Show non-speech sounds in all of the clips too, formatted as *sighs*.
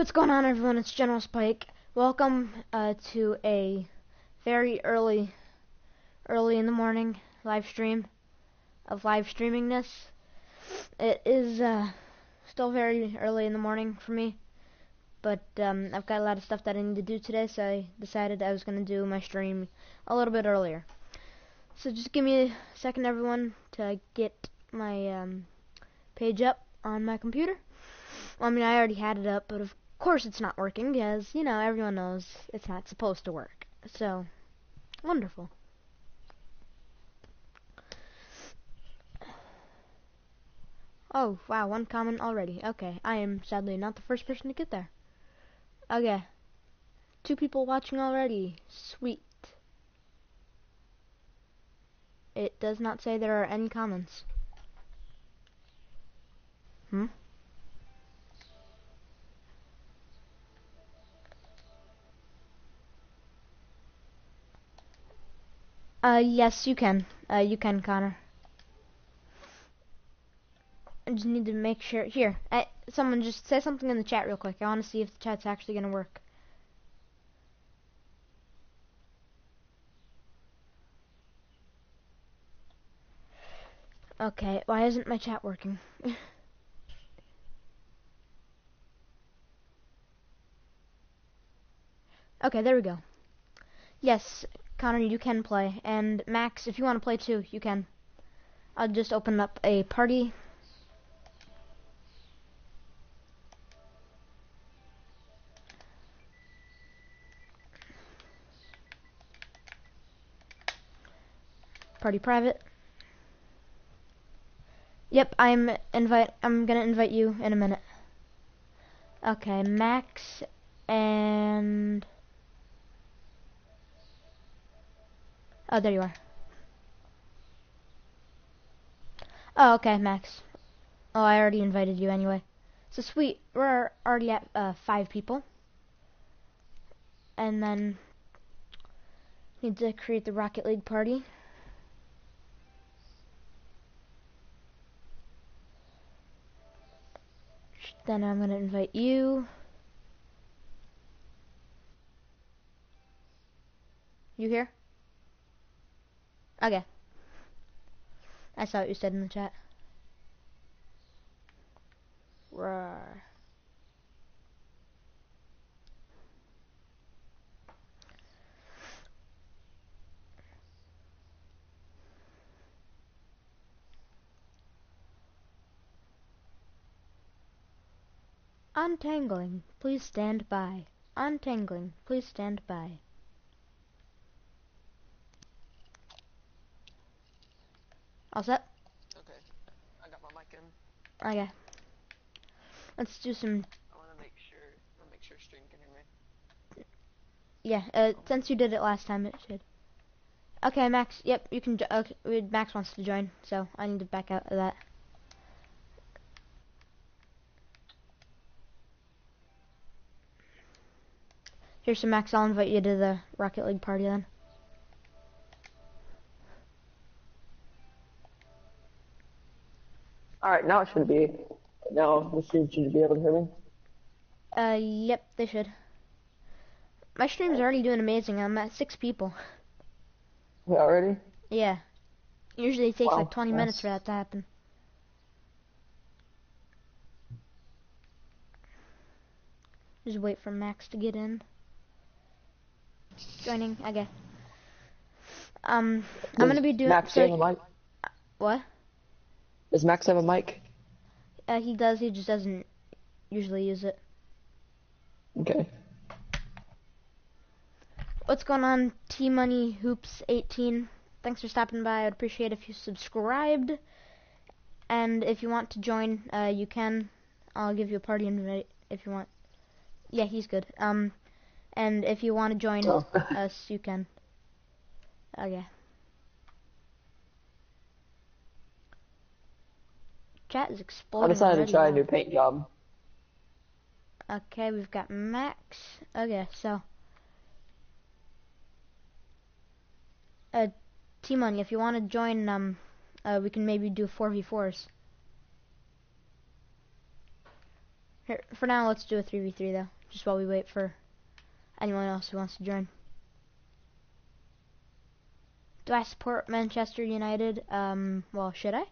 what's going on everyone, it's General Spike. Welcome uh, to a very early, early in the morning live stream of live streaming this. It is uh, still very early in the morning for me, but um, I've got a lot of stuff that I need to do today, so I decided I was going to do my stream a little bit earlier. So just give me a second everyone to get my um, page up on my computer. I mean, I already had it up, but of course it's not working because, you know, everyone knows it's not supposed to work. So, wonderful. Oh, wow, one comment already. Okay, I am sadly not the first person to get there. Okay. Two people watching already. Sweet. It does not say there are any comments. Hmm? Uh, yes, you can. Uh, you can, Connor. I just need to make sure. Here, I, someone just say something in the chat real quick. I want to see if the chat's actually going to work. Okay, why isn't my chat working? *laughs* okay, there we go. Yes, Connor, you can play. And Max, if you want to play too, you can. I'll just open up a party. Party private. Yep, I'm invite I'm gonna invite you in a minute. Okay, Max and Oh, there you are. Oh, okay, Max. Oh, I already invited you anyway. So sweet, we're already at uh, five people. And then need to create the Rocket League party. Then I'm going to invite you. You here? Okay. I saw what you said in the chat. Roar. Untangling, please stand by. Untangling, please stand by. All set? Okay. I got my mic in. Okay. Let's do some. I want to make sure. I want to make sure stream can hear me. Yeah. Uh, since you did it last time, it should. Okay, Max. Yep, you can. Okay, Max wants to join, so I need to back out of that. Here's some Max. I'll invite you to the Rocket League party then. Alright, now it should be. Now the stream should be able to hear me. Uh, yep, they should. My stream's already doing amazing. I'm at six people. Yeah, already? Yeah. Usually it takes Wow, like 20 minutes for that to happen. Just wait for Max to get in. Joining, okay. Um, I'm gonna be doing. Max so- what? Does Max have a mic? Uh, he does. He just doesn't usually use it. Okay. What's going on, T Money Hoops 18? Thanks for stopping by. I'd appreciate if you subscribed. And if you want to join, uh, you can. I'll give you a party invite if you want. Yeah, he's good. Um, and if you want to join Oh. us, you can. *laughs* Okay. Chat is I decided to try a new paint job. Okay, we've got Max. Okay, so. Uh, T-Money, if you want to join, um, uh, we can maybe do 4v4s. Here, for now, let's do a 3v3 though, just while we wait for anyone else who wants to join. Do I support Manchester United? Um, well, should I?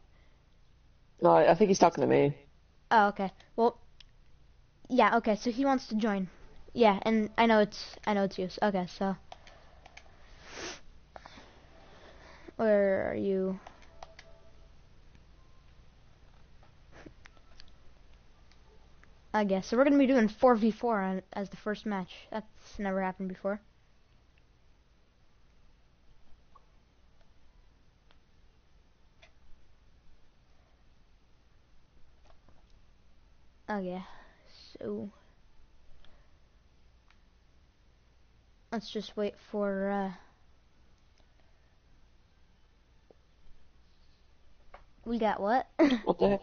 No, I think he's talking to me. Oh, okay. Well, yeah, okay, so he wants to join. Yeah, and I know it's, I know it's you. Okay, so. Where are you? I guess. So we're going to be doing 4v4 on, as the first match. That's never happened before. Oh yeah. So let's just wait for uh We got what? *laughs* What the heck?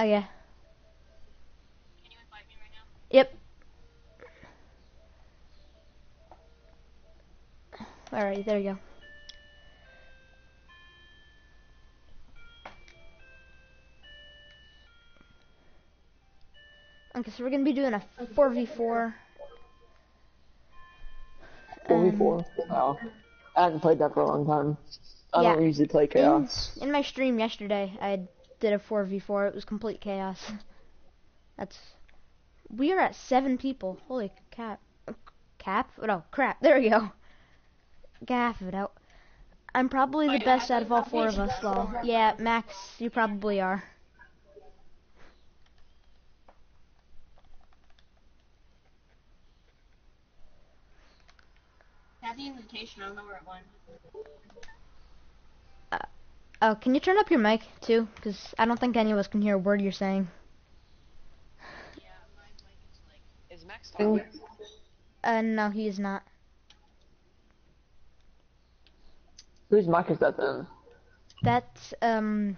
oh yeah. Yep. Alright, there you go. Okay, so we're gonna be doing a 4v4. Four v Um, four. Wow. I haven't played that for a long time. I Yeah. don't usually play In, chaos. in my stream yesterday, I did a 4v4. It was complete chaos. *laughs* That's. We are at seven people. Holy cap. Cap? No, crap. There we go. Gaff it out. I'm probably the best out of all four of us, lol. Yeah, Max, you probably are. Had the invitation, I don't know where it went. Oh, can you turn up your mic, too? Because I don't think any of us can hear a word you're saying. Yeah, my mic is like. Is Max talking? Uh, no, he is not. Whose mic is that then? That's, um...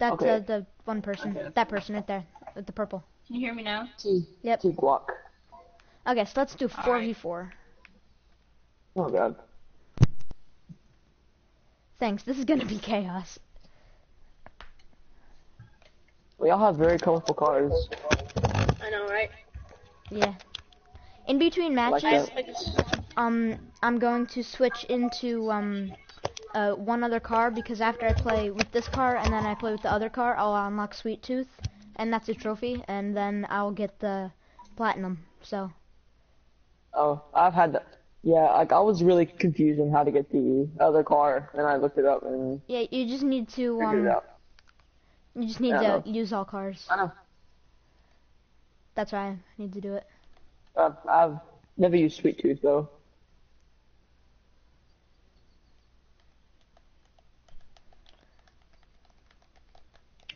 That's Okay. uh, the one person. That person right there. With the purple. Can you hear me now? T. Yep. T Guac. Okay, so let's do 4v4. Oh god. Thanks, this is gonna be chaos. We all have very colorful cars. I know, right? Yeah. In between matches. Like um, I'm going to switch into, um, uh, one other car because after I play with this car and then I play with the other car, I'll unlock Sweet Tooth, and that's a trophy, and then I'll get the platinum. So, Oh, I've had that. Yeah, like I was really confused on how to get the other car, and I looked it up and yeah, you just need to, um, it out. you just need to use all cars. I know. That's why I need to do it. I've, I've never used Sweet Tooth though.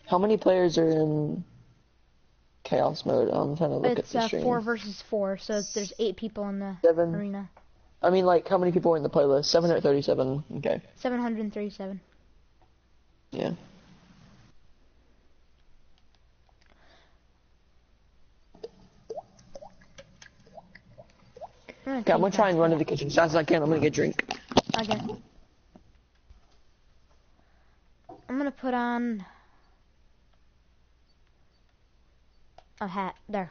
How many players are in chaos mode? I'm trying to look It's at the uh, stream. four versus four, so there's eight people in the Seven. arena. I mean, like, how many people are in the playlist? 737. Okay. 737. Yeah. Okay, I'm gonna try and run to the kitchen as fast as I can. I'm gonna get a drink. Okay. I'm gonna put on a hat. There.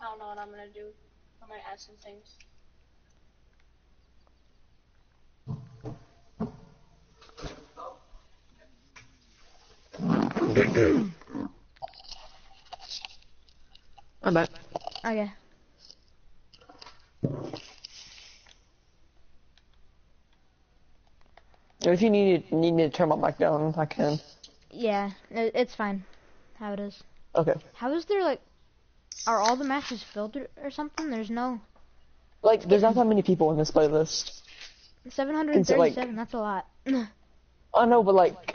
I don't know what I'm gonna do. I might add some things. I'm back. Oh, okay. If you need need me to turn my mic down, I can. Yeah, it's fine. How it is. Okay. How is there like? Are all the matches filled or, or something? There's no Like, there's not that many people in this playlist. 737. that's a lot. *clears throat* I know, but like,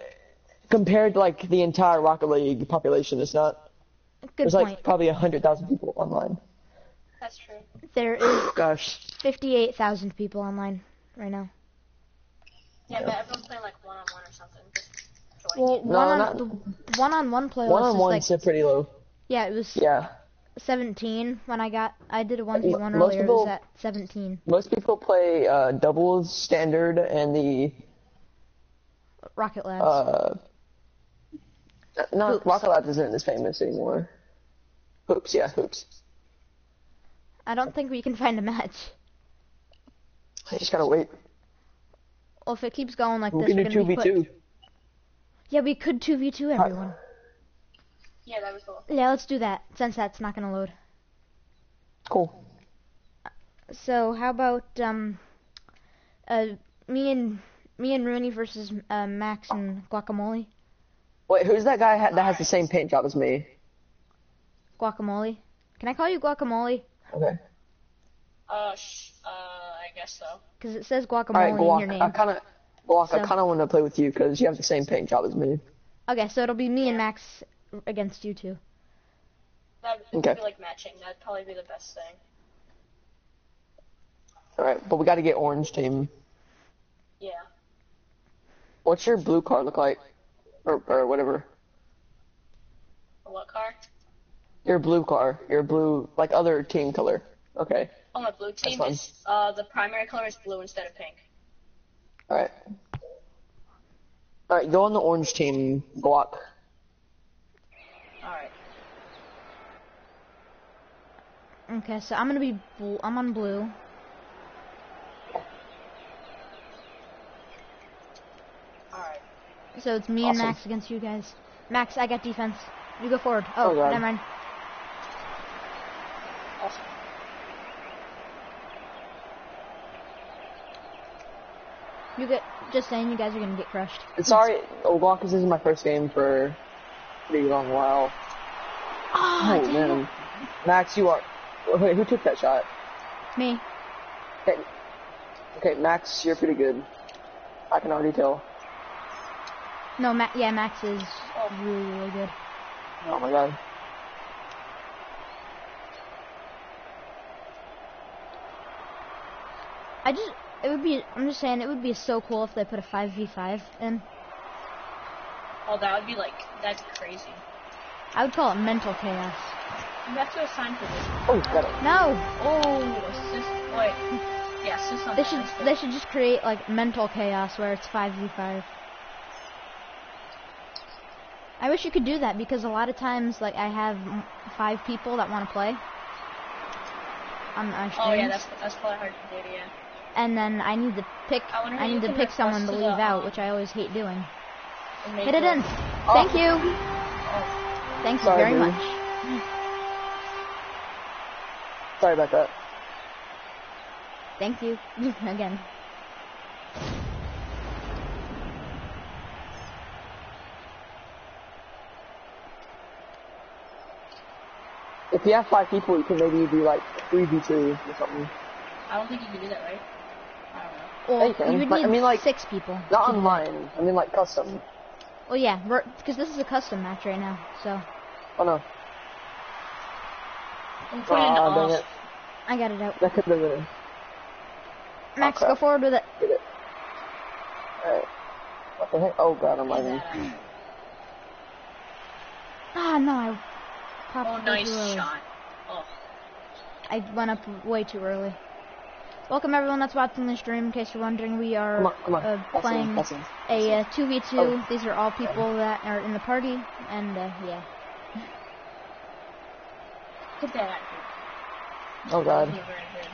compared to like the entire Rocket League population, it's not. Good there's point. like probably a hundred thousand people online. That's true. There is *sighs* Gosh. 58,000 people online right now. Yeah, Yeah. but everyone's playing like one on one or something. Well, No, one on not- the one-on-one playlist One on is one's like pretty low. yeah, it was Yeah. 17 when I got I did a 1v1 most earlier. It was at 17. Most people play uh, doubles, standard, and the Rocket Labs. Uh, no. Rocket Labs isn't as famous anymore. Hoops, yeah, hoops. I don't think we can find a match. I just gotta wait. Well, if it keeps going like We this, can we're do gonna two be v put- two. Yeah, we could two v two everyone. Yeah, that was cool. Yeah, let's do that since that's not gonna load. Cool. So how about um, uh, me and me and Rooney versus uh, Max and Guacamole? Wait, who's that guy ha- that has the same paint job as me? Guacamole. Can I call you Guacamole? Okay. Uh, sh- uh, I guess so. Because it says All right, Guacamole in your Guac. name. I kind of, Guac. I kind of want to play with you because you have the same paint job as me. Okay, so it'll be me and Max against you two. That would Okay. be like matching. That'd probably be the best thing. All right, but we got to get orange team. Yeah. What's your blue car look like, or or whatever? What car? Your blue car, your blue like other team color. Okay. Oh, my blue team is uh the primary color is blue instead of pink. All right. All right, go on the orange team, Guac. All right. Okay, so I'm gonna be bl- I'm on blue. All right. So it's me and Max against you guys. Max, I got defense. You go forward. Oh, Oh, never mind. Awesome. You get just saying you guys are gonna get crushed. Sorry, Guac, this is my first game for a pretty long while. Ah, oh, Oh man. Max, you are. Wait, who took that shot? Me. Okay, okay, Max, you're pretty good. I can already tell. No, Ma- yeah, Max is really, really good. Oh my god. I just, it would be, I'm just saying, it would be so cool if they put a 5v5 in. Oh, that would be like that'd crazy. I would call it mental chaos. You have to assign for this. Oh, got it. No! Oh, assist. Wait. Yeah, assist on They that. should, they should just create like mental chaos where it's 5v5. I wish you could do that because a lot of times, like, I have m- five people that want to play on my streams, Oh yeah, that's that's probably hard to do. Yeah. and then I need to pick, I I need to pick someone to to leave the, out, um, which I always hate doing. And make Hit it your- in. Thank you. Oh, Thank you Sorry, very dude. much. Sorry about that. Thank you *laughs* again. If you have five people, you can maybe do like three v two or something. I don't think you can do that, right? I don't know. Well, you can, you would but I need mean, like, six people. Not to do that. online. I mean like custom. Well, yeah, because this is a custom match right now, so Oh no. I'm putting it off. dang it. I got it out. That could have been it. Max, crap. go forward with it. Did it. Alright. What the heck? Oh god, I'm lagging. Ah, no, I popped Oh, nice early. shot. Oh, I went up way too early. Welcome everyone that's watching the stream. In case you're wondering, we are Come on, come on. Uh, That's playing in, that's in. a uh, 2v2. Oh. These are all people that are in the party, and uh, yeah. get that out of here. Oh god. That was very good.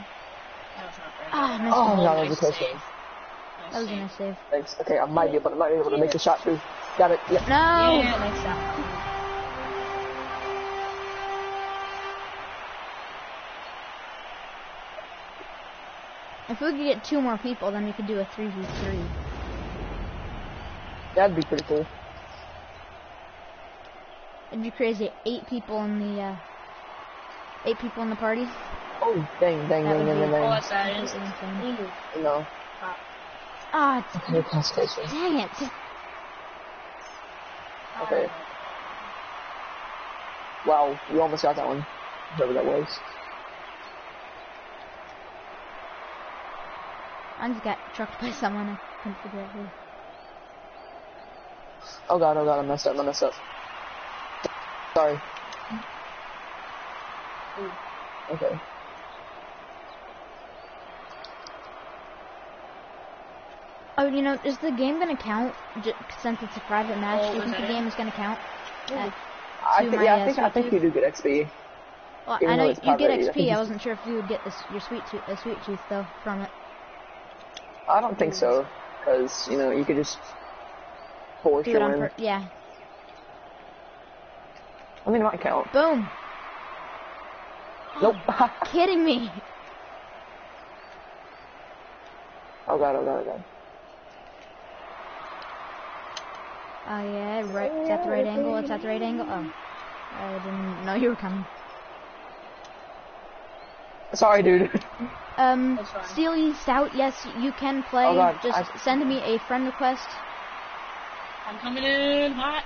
Was not very Ah, nice Oh one. god, that was a close save. one. That was a nice save. Thanks. Okay, I might be able, I might be able to make the shot too. Got it. Yep. No! Yeah, nice shot. If we could get two more people, then we could do a 3v3. That'd be pretty cool. It'd be crazy. Eight people in the, uh, eight people in the party. Oh, dang, dang, That dang, would dang, be- dang, Oh, dang. that's that is. Completely insane. No. Ah, it's- Okay, *laughs* that's crazy. dang it. Okay. Wow, you almost got that one. Whoever that was. I just got trucked by someone. I couldn't figure out who. Oh god, oh god, I messed up, I messed up. Sorry. Okay. Oh, you know, is the game gonna count j- since it's a private match? Oh, Do you think the game is gonna count? Uh, I To think, yeah, uh, I think I think you do get XP. well, I know you get private, I think XP. I wasn't sure if you would get this your sweet tooth, a sweet tooth though from it. I don't think so, because you know you could just force Do your it on win. per- yeah. I mean, it might count. Boom. Nope. *gasps* Kidding me? oh god, oh god, oh god. Oh yeah, right. It's at the right angle. It's at the right angle. Oh, I didn't know you were coming. Sorry, dude. Um, Steely Stout. Yes, you can play. Oh, Just I- send me a friend request. I'm coming in hot.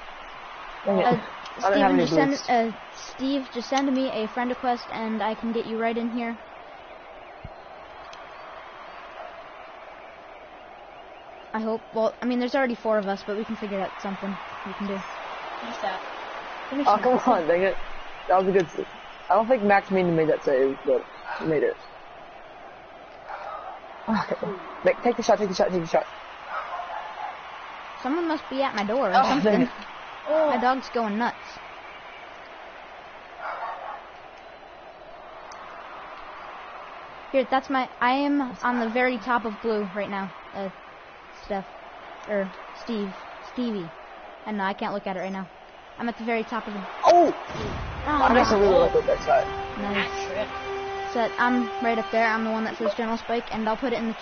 Dang. Uh, I don't have Steven, any just send uh, Steve, just send me a friend request, and I can get you right in here. I hope. Well, I mean, there's already four of us, but we can figure out something we can do. Who's that? Finish Oh come on, dang it. That was a good. S- I don't think Max mean to make that save, but he made it. Okay. Make, take the shot. Take the shot. Take the shot. Someone must be at my door or Oh, something. it. *laughs* My dog's going nuts. Here, that's my. I am on the very top of blue right now. Uh, Steph, or Steve, Stevie, and no, I can't look at it right now. I'm at the very top of the. Oh, Oh, I nice, guess I really like that shot. nice. That. So I'm right up there. I'm the one that says General Spike, and I'll put it in the.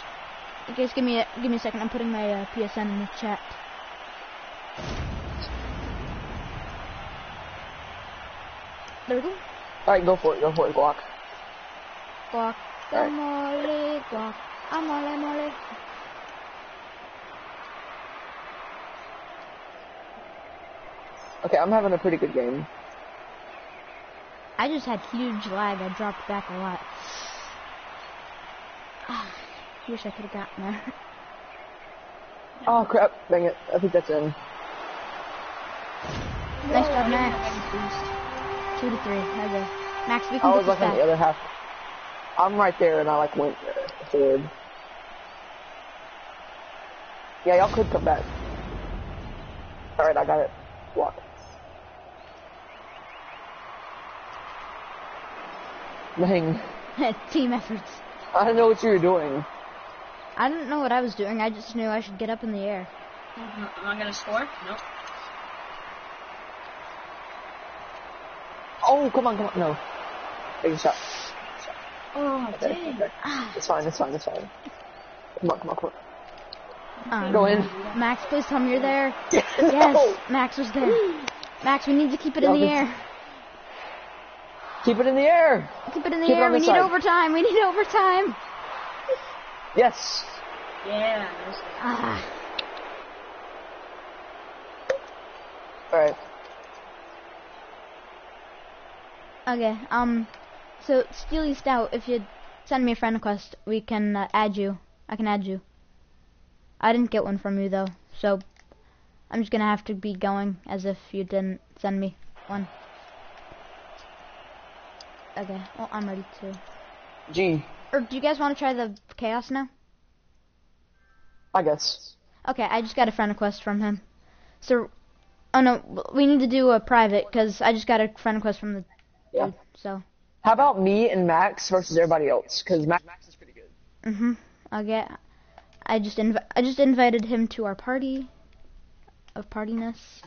Guys, give me a give me a second. I'm putting my uh, PSN in the chat. There we go. All right, go for it. Go for it, Glock. Guac, Alright. mole, guac, amole, mole. Okay, I'm having a pretty good game. I just had huge lag. I dropped back a lot. Ah, wish I could have gotten there. *laughs* Oh crap! Dang it! I think that's in. nice job, Max. Two to three. Okay. Max, we I can was get this like the other half. I'm right there, and I like went forward. Yeah, y'all could come back. All right, I got it. Block. Dang, *laughs* Team efforts. I don't know what you were doing. I didn't know what I was doing. I just knew I should get up in the air. Am I gonna score? Nope. Oh, come on, come on, no. Take a shot. Oh, Okay, dang. okay. It's fine, it's fine, it's fine. Come on, come on, come on. Um, Go in. Max, please tell me you're there. *laughs* no! Yes, Max was there. Max, we need to keep it in the but- air. Keep it in the air! Keep it in the keep air. We need side. overtime. We need overtime. Yes! Yeah. Ah. Alright. Okay. Um. So Steely Stout, if you send me a friend request, we can uh, add you. I can add you. I didn't get one from you though, so I'm just gonna have to be going as if you didn't send me one. Okay. Well, I'm ready to. G, Or do you guys want to try the chaos now? I guess. Okay, I just got a friend request from him. So, oh no, we need to do a private because I just got a friend request from the Yeah. dude. So, How about me and Max versus everybody else? Because Max, Max is pretty good. mhm. Okay. I just inv- I just invited him to our party of partiness.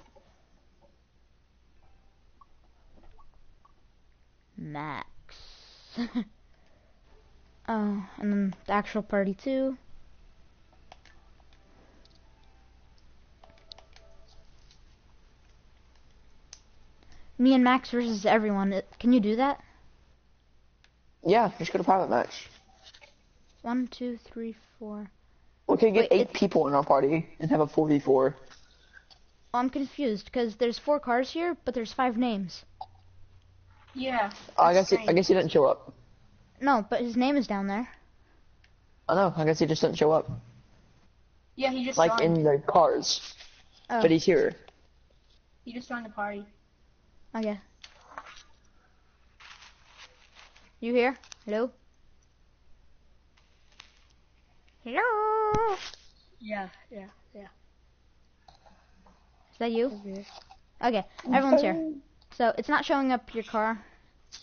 Max. oh, *laughs* and then the actual party too. Me and Max versus everyone. It- Can you do that? Yeah, just go to private match. One, two, three, four. We could get Wait, eight people in our party and have a 4v4. Well, I'm confused because there's four cars here, but there's five names. Yeah. Oh, I guess he, I guess he didn't show up. No, but his name is down there. I know. I guess he just didn't show up. Yeah, he just Like joined. in the cars, Oh, but he's here. He just joined the party. Oh, okay. You here? Hello? Hello? Yeah, yeah, yeah. Is that you? Okay. Okay, everyone's here. So it's not showing up your car.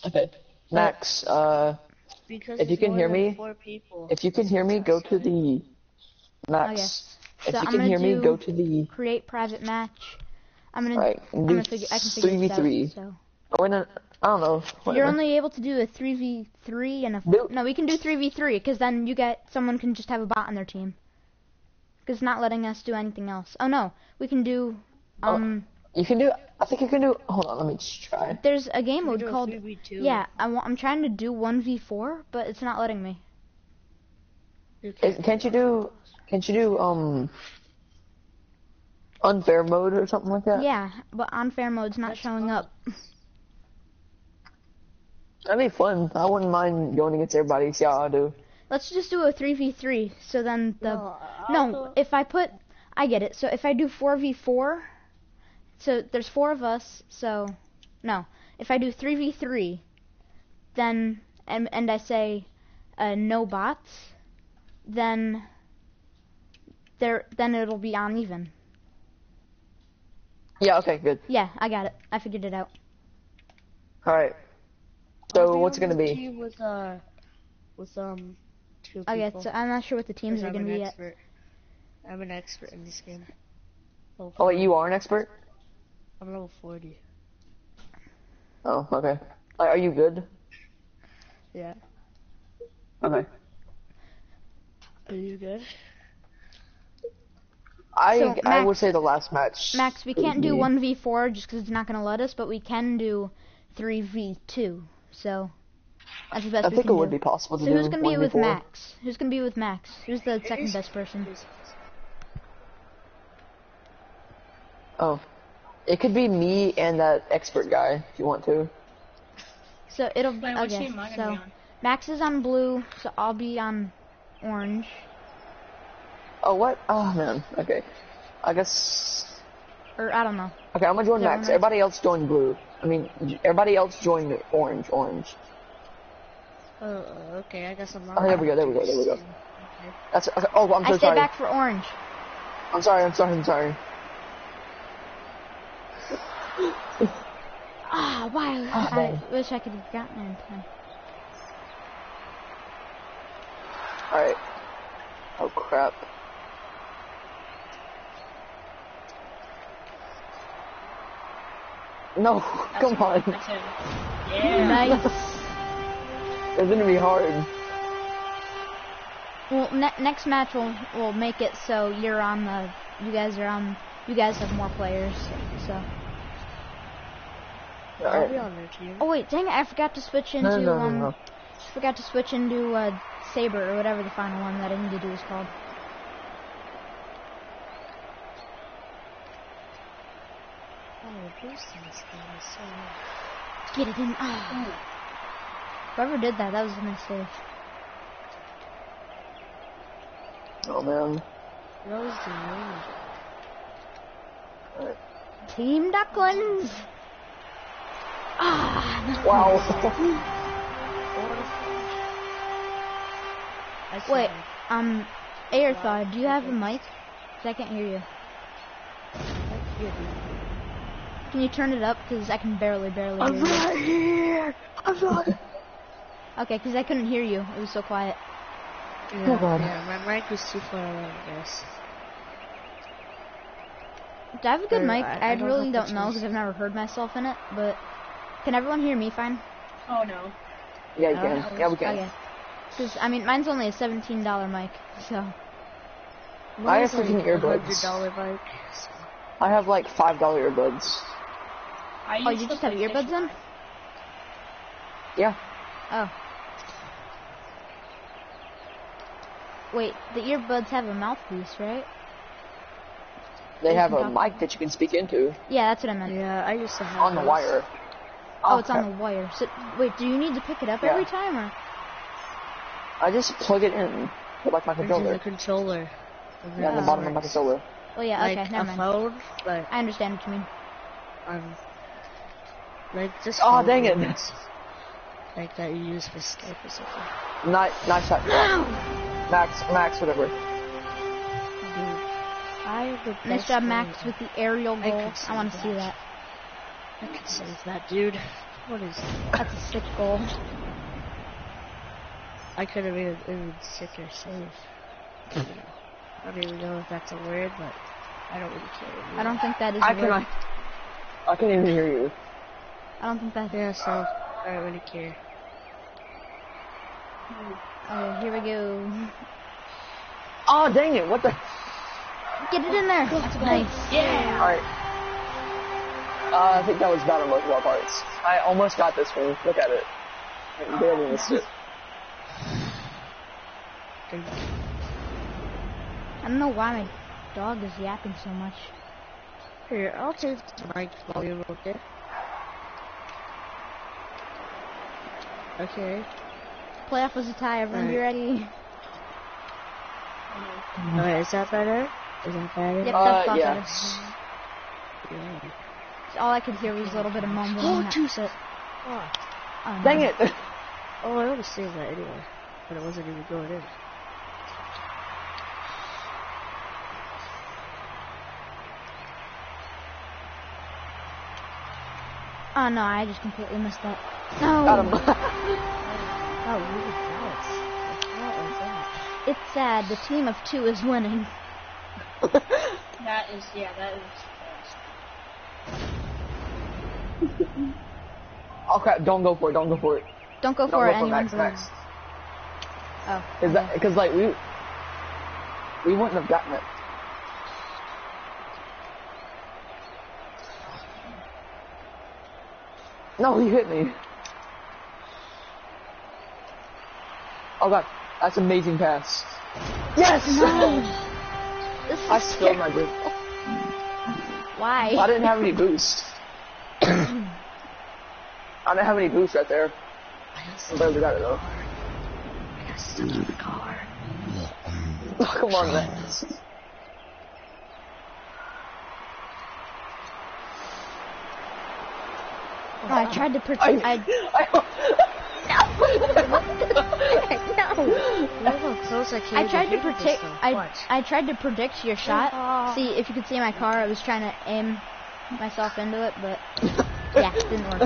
Okay. Max, uh, Because If you can hear me, if you can hear me, go to the Max. If So you I'm can hear me, go to the Create private match. I'm gonna. Alright, I'm do gonna figure. I can figure three v three. out. So Oh, wait, no, I don't know. you're only able to do a three v three and a. Do- No, we can do three v three because then you get someone can just have a bot on their team. Because it's not letting us do anything else. Oh no, we can do. Oh. You can do. I think you can do. Hold on, let me just try. there's a game mode called. 3v2. Yeah, I wa- I'm trying to do one v four, but it's not letting me. You Is- Can't you do? Can't you do um unfair mode or something like that? Yeah, but unfair mode's not That's showing fun. up. *laughs* That'd be fun. I wouldn't mind going against everybody. See how I do. Let's just do a three v three. So then the No, No, if I put, I get it. So if I do 4v4, so there's four of us, so, no. If I do 3v3, then, and, and I say, uh, no bots, then, there, then it'll be uneven. Yeah. Okay. Good. Yeah, I got it. I figured it out. All right. So be what's it gonna be? team With uh, with um, two Okay, people. so I'm not sure what the teams are I'm gonna an be yet. expert. I'm an expert in this game. Level Oh, wait, you are an expert. I'm level 40. Oh, okay. Like, are you good? Yeah. Okay. Are you good? I So, I would say the last match. Max, we can't do me. 1v4 just because it's not gonna let us, but we can do 3v2, so, that's the best I we think can it would do. be possible to So do. who's gonna be with 1v4. Max? Who's gonna be with Max? Who's the second best person? Oh, it could be me and that expert guy if you want to. So it'll Wait, what okay. team am I So be? Max is on blue, so I'll be on orange. Oh, what? Oh man. Okay. I guess. Or I don't know. Okay, I'm gonna join Is that Max. Everybody else join blue. I mean, everybody else join orange. Orange. Oh, okay. I guess I'm not. Oh, there we go, there we go, there we go. Okay. That's. Okay. Oh, I'm I so stay sorry. back for orange. I'm sorry. I'm sorry. I'm sorry. Ah, wow! Ah, I wish I could have gotten there in time. All right. Oh crap. No, *laughs* come on. Yeah. *laughs* Nice. It's gonna be hard. well, ne- next match will will make it so you're on the. You guys are on. You guys have more players, so. I'll be on their team. Oh wait, dang it! I forgot to switch into No, no, no, um. no. Forgot to switch into uh, Saber or whatever the final one that I need to do is called. Oh, boosting this is so nice. Get it in. Ah. Whoever did that, that was a mistake. Oh man. What was the name? Team Ducklings. Ah. Wow. What? I see Wait, um, Aerthaw, do you have a mic? Cause I can't hear you. Can you turn it up? Because I can barely, barely hear I'm you. right here. I'm not. Okay, because I couldn't hear you. It was so quiet. Yeah, God. yeah, my mic was too far away, I guess. Do I have a good Or, mic? I- I, I don't really know don't know because I've never heard myself in it. But can everyone hear me fine? Oh no. Yeah, you I can. don't know. Yeah, we can. Okay. Because I mean, mine's only a seventeen dollar mic, so I have Mine's like freaking earbuds. hundred mic. I have like five dollar earbuds. I oh, you just have earbuds PlayStation in? Yeah. Oh. Wait, the earbuds have a mouthpiece, right? They have a mic that you can speak into Yeah, that's what I meant. Yeah, I used to have on the wire. Oh, it's on the wire. So wait, do you need to pick it up Yeah. every time, or? I just plug it in with like my controller. the controller. And Yeah, in the bottom of my controller. Oh yeah, Like okay, never mind. phone, but I understand what you mean. um, like just. Oh, phone dang it. phones, Like that you use for Skype or something. Nice, nice shot. Yeah. Max, Max, whatever. Dude, I am the Nice best job. Max, with the aerial goal. can I want to see that. That. I can save that, dude. What is? That's a sick goal. I could have even even sicker save. I don't even know if that's a word, but I don't really care. I don't think that is I a word. cannot. I can't even hear you. I don't think that. Yeah, so I don't really care. Okay, here we go. Oh dang it! What the? Get it in there. Nice. Yeah. All right. Uh, I think that was bad on both of our parts. I almost got this one. Look at it. I barely missed it. I don't know why my dog is yapping so much. Here, I'll take the mic volume up there. Okay. Playoff was a tie. Everyone be ready. Alright, is that better? Is that better? Yep, Uh, that's awesome. yeah. Yeah. All I could hear was a little bit of mumbling. Oh, That- two set. Oh. oh, no. Dang it! *laughs* oh, I almost saved that anyway. But it wasn't even going in. Oh no, I just completely missed that. No. *laughs* Got him. *laughs* Oh, really fast. What was that? It's sad. The team of two is winning. That is, yeah, that is fast. *laughs* oh crap! Don't go for it. Don't go for it. Don't go Don't for go it. for. Anyone's Max. Oh. Is that because like we we wouldn't have gotten it. No, he hit me. Oh god, that's amazing pass. Yes! Is *laughs* I spilled my drink. Why? I didn't have any boost. I didn't have any boost right there. I got I barely got it though. I got stuck in the car. Oh, come on, Max. Oh, I tried to I, protect. *laughs* I, *laughs* no. Look how close I came I tried to predict. I Watch. I tried to predict your shot. Oh. See if you could see my car. I was trying to aim myself into it, but yeah, it didn't work.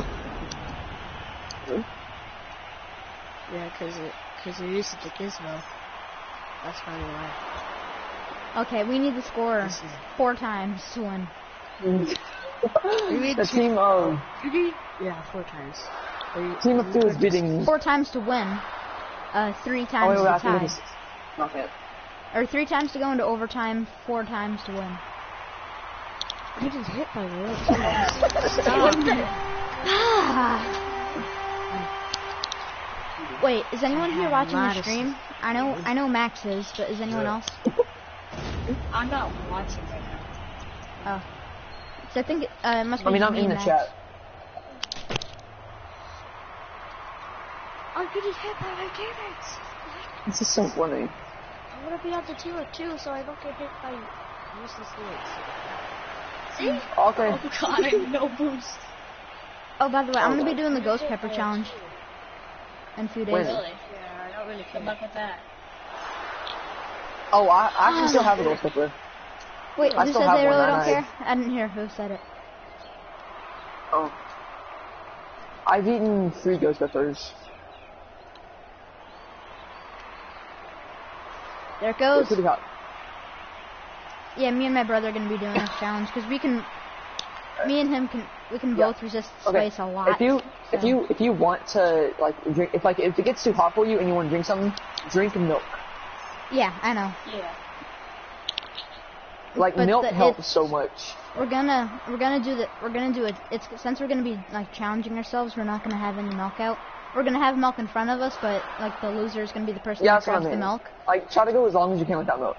Yeah, cause it, cause you're used to the gizmo. That's probably why. Okay, we need to score four times to win. *laughs* the team of Yeah, four times. Are you- team of two is beating. Four times to win. Uh, three Oh times wait, wait, to tie, not yet. or three times to go into overtime. Four times to win. I just hit my real team. Wait, is anyone here have watching the Madison. stream? I know, I know Max is, but is anyone else? *laughs* I'm not watching right now. Oh, so I think it, uh, it must be I mean, just I'm in the Max. chat. I'm getting hit by my teammates. This is so funny. I'm gonna be on the team of two so I don't get hit by useless teammates. *laughs* See? Okay. Oh god, no boost. Oh, by the way, I'm gonna be doing the Ghost Pepper challenge in a few days. When? Really? Yeah, I don't really Good luck with that. Oh, I, I actually still ah. have a ghost pepper. Wait, I who still said they really don't I- care? I didn't hear who said it. Oh. I've eaten three ghost peppers. There it They're goes. pretty hot. Yeah, me and my brother are gonna be doing this challenge because we can. Me and him can. We can Yeah. both resist Okay. spice a lot. If you if you if you want to like drink if like if it gets too hot for you and you want to drink something, drink milk. Yeah, I know. Yeah. Like But milk the- helps so much. We're gonna we're gonna do the we're gonna do it. It's since we're gonna be like challenging ourselves. We're not gonna have any milk out. We're gonna have milk in front of us, but like the loser is gonna be the person Yeah, that's what I grabs the milk. Like try to go as long as you can without milk.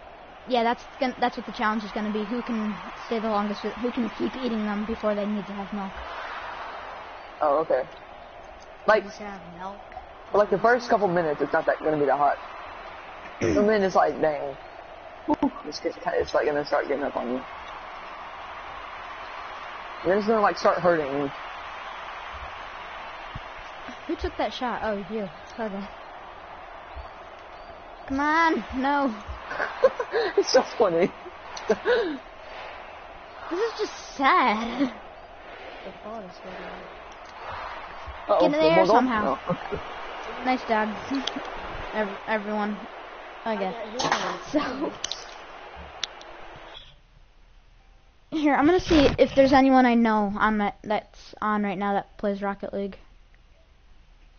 Yeah, that's gonna, that's what the challenge is gonna be. Who can stay the longest? Who can keep eating them before they need to have milk? Oh, okay. Like have milk. like the first couple minutes, it's not that gonna be that hot. and then *clears throat* it's like, dang, Whew, it's, it's, it's like gonna start getting up on you. And then it's gonna like start hurting. Who took that shot? Oh, you. Okay. Come on, no. It's so funny. This is just sad. The ball is going Uh-oh, Get in the air somehow. No. nice dog. Ev- everyone. Okay. So. Here, I'm gonna see if there's anyone I know on that that's on right now that plays Rocket League.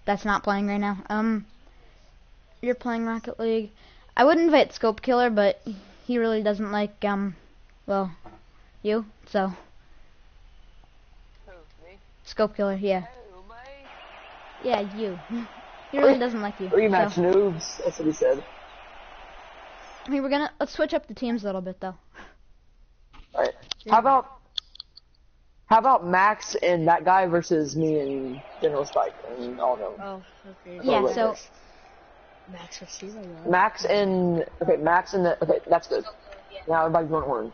That's not playing right now. Um, you're playing Rocket League. I would invite Scope Killer, but he really doesn't like um, well, you. So Who, me? Scope Killer, yeah, Oh, mate. yeah, you. *laughs* he really doesn't like you. Rematch So, noobs. That's what he said. I mean, we're gonna let's switch up the teams a little bit though. Alright. How about how about Max and that guy versus me and General Spike and all of them? Oh, okay. Yeah, so wait. Max with Steve, Max and okay, Max and the okay, that's good. Now everybody's going orange.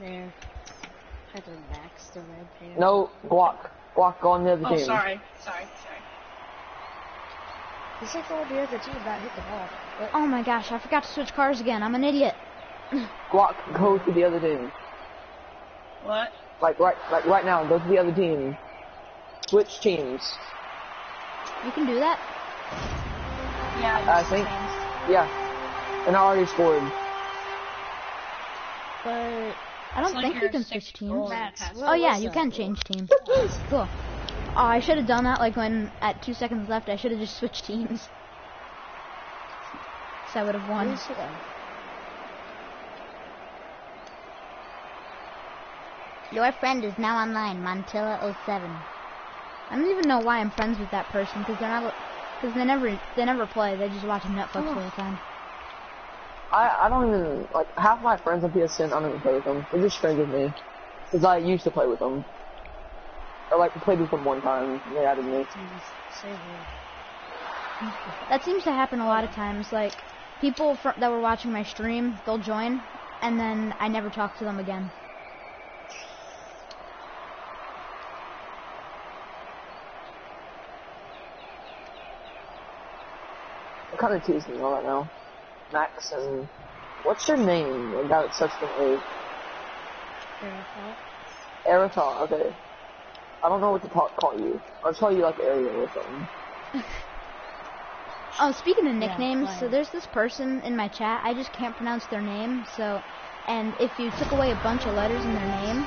there. Had to Max the red pair. No, Guac. Guac, go on the other Oh, team. sorry. Sorry. Sorry. He said go on the other team, not hit the ball. But Oh my gosh, I forgot to switch cars again. I'm an idiot. *laughs* Guac, go to the other team. What? Like right, like right now, go to the other team. Switch teams. You can do that? Yeah. I think- changed. Yeah. And I already scored. But I don't like think you can switch teams. goal Max, pass. what Oh yeah, you that? can change teams. Cool. Oh, I should have done that like when at two seconds left. I should have just switched teams. So I would have won. Your friend is now online, Montilla07. I don't even know why I'm friends with that person because they're not because they never they never play. They just watch Netflix all the time. I, I don't even, like, half my friends on PSN, I don't even play with them. They're just friends with me. Because I used to play with them. I, like, played with them one time, and they added me. Jeez. That seems to happen a lot of times. Like people fr- that were watching my stream, they'll join, and then I never talk to them again. Kind of teasing you all right now. Max and... What's your name? The guy that starts with an Terrified. A. Aratal, okay. I don't know what to call, call you. I'll call you, like, Ariel or something. *laughs* Oh, speaking of Yeah, nicknames, so there's this person in my chat. I just can't pronounce their name. So, and if you took away a bunch of letters in their name,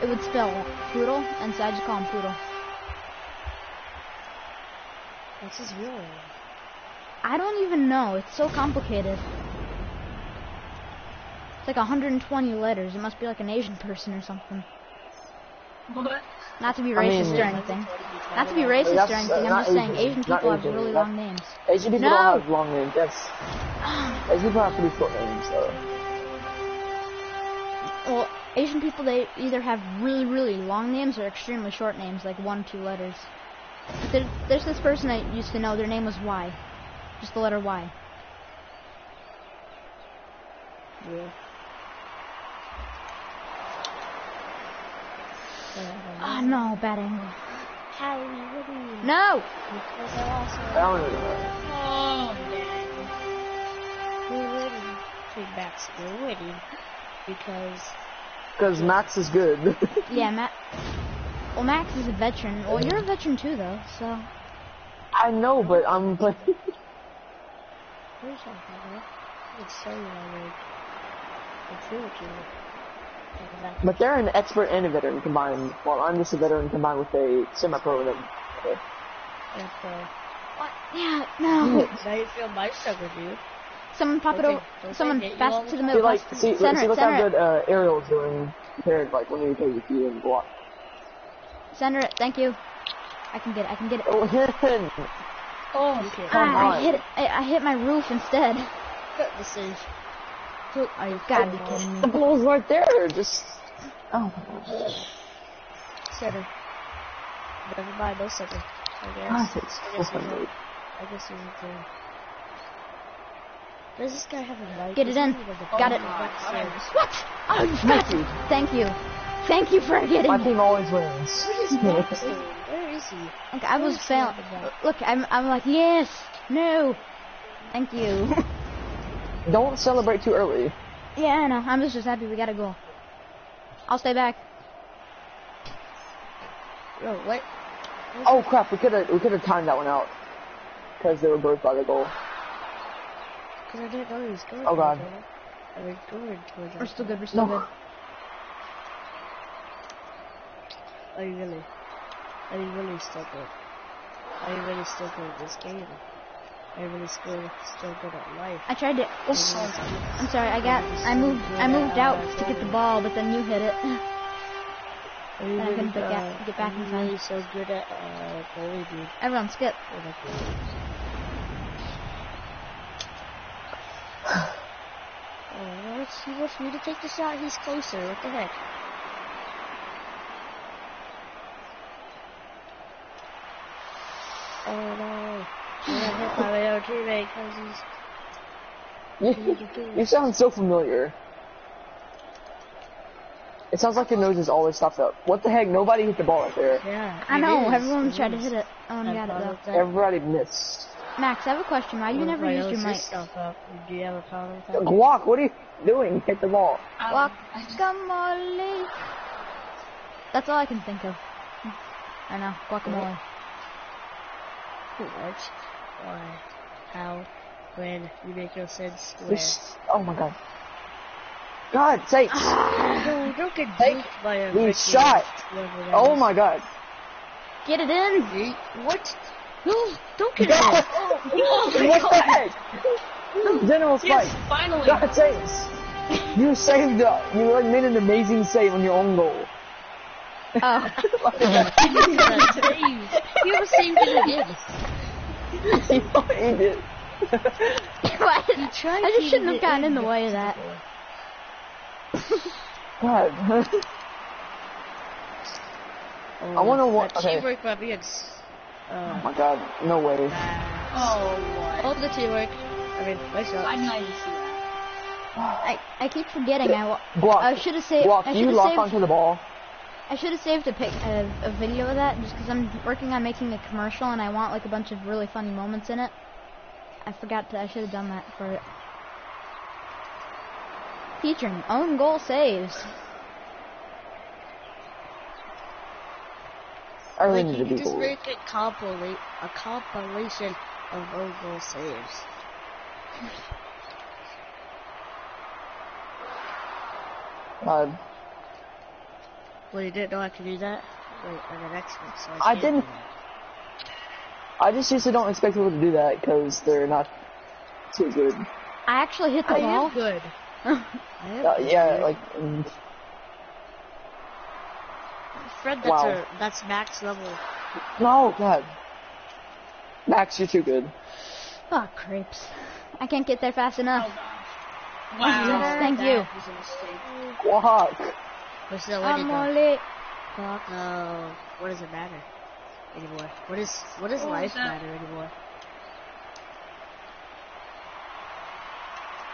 it would spell poodle, and so I just call him poodle. What's his real name? I don't even know. It's so complicated. It's like 120 letters. It must be like an Asian person or something. What? Not to be I racist mean- or anything. Not to be racist or uh, anything. I'm just saying Asian. Asian people have really long names. Asian people No! don't have long names, yes. *sighs* Asian people have pretty short names, so... Well, Asian people they either have really really long names or extremely short names, like one two letters. There, there's this person I used to know. Their name was Y, just the letter Y. Yeah. Oh no, bad angle. Harry Woody. No. Because I also I don't even know. Oh, dang. We're winning. Big Max, we're winning. Because Because Max is good. *laughs* Yeah, Max... Well, Max is a veteran. Well, you're a veteran too, though. So I know, but I'm playing... *laughs* Where's that brother? It's so like it's really cute. Like. But they're an expert and a veteran combined, while I'm just a veteran combined with a semi-pro and a... Okay. And so what? Yeah, no. *laughs* now you feel my sugar, dude. Someone pop it over. don't Someone say that, you pass to the the middle. See, like, pass- see, center see it. look how good it. uh, Ariel's doing compared, like, when he plays with you and Block. Center it. Thank you. I can get it. I can get it. Oh, hit Oh, Okay. Come Ah, I hit. I, I hit my roof instead. This is Oh, you gotta be kidding The me. ball's right there, just... Oh, my gosh. center. Never mind, no center. I guess. Ah, it's I guess he's fucking not. I guess he's not there. Does this guy have a mic? Get it in. he like Got it. What? Oh, you got you. Thank you. Thank you for getting My team always wins. *laughs* Backstairs. Where is? Look, I was Where's fail. the other guy? Look, I'm. I'm like yes. No. Thank you. *laughs* Don't celebrate too early. Yeah, I know. I'm just, just happy we got a goal. I'll stay back. Yo, what? Oh crap, we could have we could have timed that one out. Because they were both by the goal. Because I didn't know he was going. Oh, God. towards it. I was going towards We're still good. We're still No. good. Are you really? You really still good? You really still good at this game? I really still still good at life? I tried to. Yes. I'm sorry. I got. I moved. I moved out to get the ball, but then you hit it. *laughs* Are you I couldn't get- uh, get back are in time. really so good at uh, goalie, dude? Everyone skip. *sighs* Oh, he wants me to take the shot. He's closer. What the heck? Oh no! I got hit by my own teammate because he's You, you sound so familiar. It sounds like your nose is always stuffed up. What the heck? Nobody hit the ball right there. Yeah, I know. is, Everyone it tried to hit it. Oh, one I got it though. Everybody missed. Max, I have a question. Why do you never my use your mic? stuffed up? Do you have a problem with that? Guac, what are you doing? Hit the ball. Um, I just- Guacamole. That's all I can think of. I know. Guacamole. What? Why? How? When? You make no sense. Where? This, oh my god. God sakes. *sighs* No, don't get Take duped by a the shot. Oh my god. Get it in. What? No, don't get God. *laughs* it. Oh my what the god! heck? General Spike. Yes, finally! God sakes. You saved, uh, you made an amazing save on your own goal. Oh. you have a same thing again. you fucking did. Why did- You tried I just shouldn't have gotten in in the way of that. *laughs* God. Oh, I wonder what- that okay. Teamwork by me, it's. oh Uh, my god. No way. Oh, what? all the teamwork. I mean, nice I shot. did not even see that. *sighs* I, I keep forgetting. I, I should have saved. Guac, I you have lock saved. onto the ball? I should have saved a pic, a, a video of that, just because I'm working on making a commercial and I want like a bunch of really funny moments in it. I forgot to. I should have done that for it. Featuring own goal saves. I really Like, need you to can be just goal. make a compilate, a compilation of own goal saves. God. Well, you didn't know I could do that? Wait, I got Xbox, so I, I didn't- I just usually don't expect people to do that because they're not too good. I actually hit the I ball. am good. *laughs* I am Uh, good, yeah, dude. like, mm, Fred, that's wow. a, that's max level. no, God. Max, you're too good. Oh, creeps. I can't get there fast Oh enough. gosh. Wow. Thank that you. was a mistake. Guac. What's the way to go? Amole. No, what does it matter anymore? What is what does What life that? matter anymore?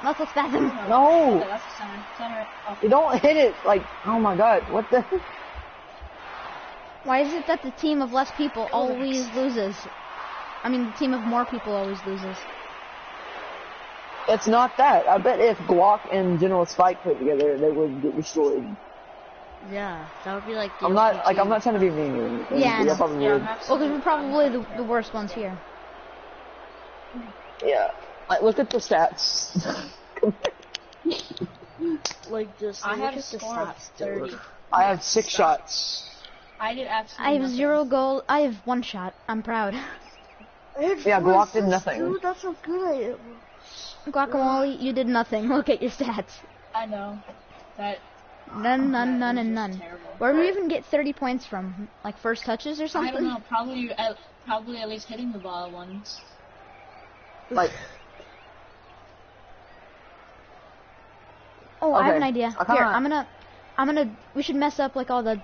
Muscle spasm. *laughs* No! Okay, that's the center. Center. Oh. You don't hit it! Like, oh my god, what the? Why is it that the team of less people always loses? I mean, the team of more people always loses. It's not that. I bet if Guac and General Spike put together, they would get destroyed. Yeah, that would be like. the I'm not, ultimate like, I'm not trying to be mean or anything. Yeah, I but know. y'all probably Yeah, Well, because we're probably the, the worst ones here. Yeah. Like, look at the stats. *laughs* like just. I look had a the score of stats, 30. I have six shots. I did I absolutely have nothing. zero goal. I have one shot. I'm proud. *laughs* Yeah, Guac did nothing. Dude, that's how good I am. Guacamole, you did nothing. *laughs* Look at your stats. I know. That. None, none, that none, and none. Terrible. Where do we even get 30 points from? Like first touches or something? I don't know. Probably at probably at least hitting the ball once. Like, Oh, I have an idea. I Here, kinda- I'm gonna, I'm gonna. We should mess up like all the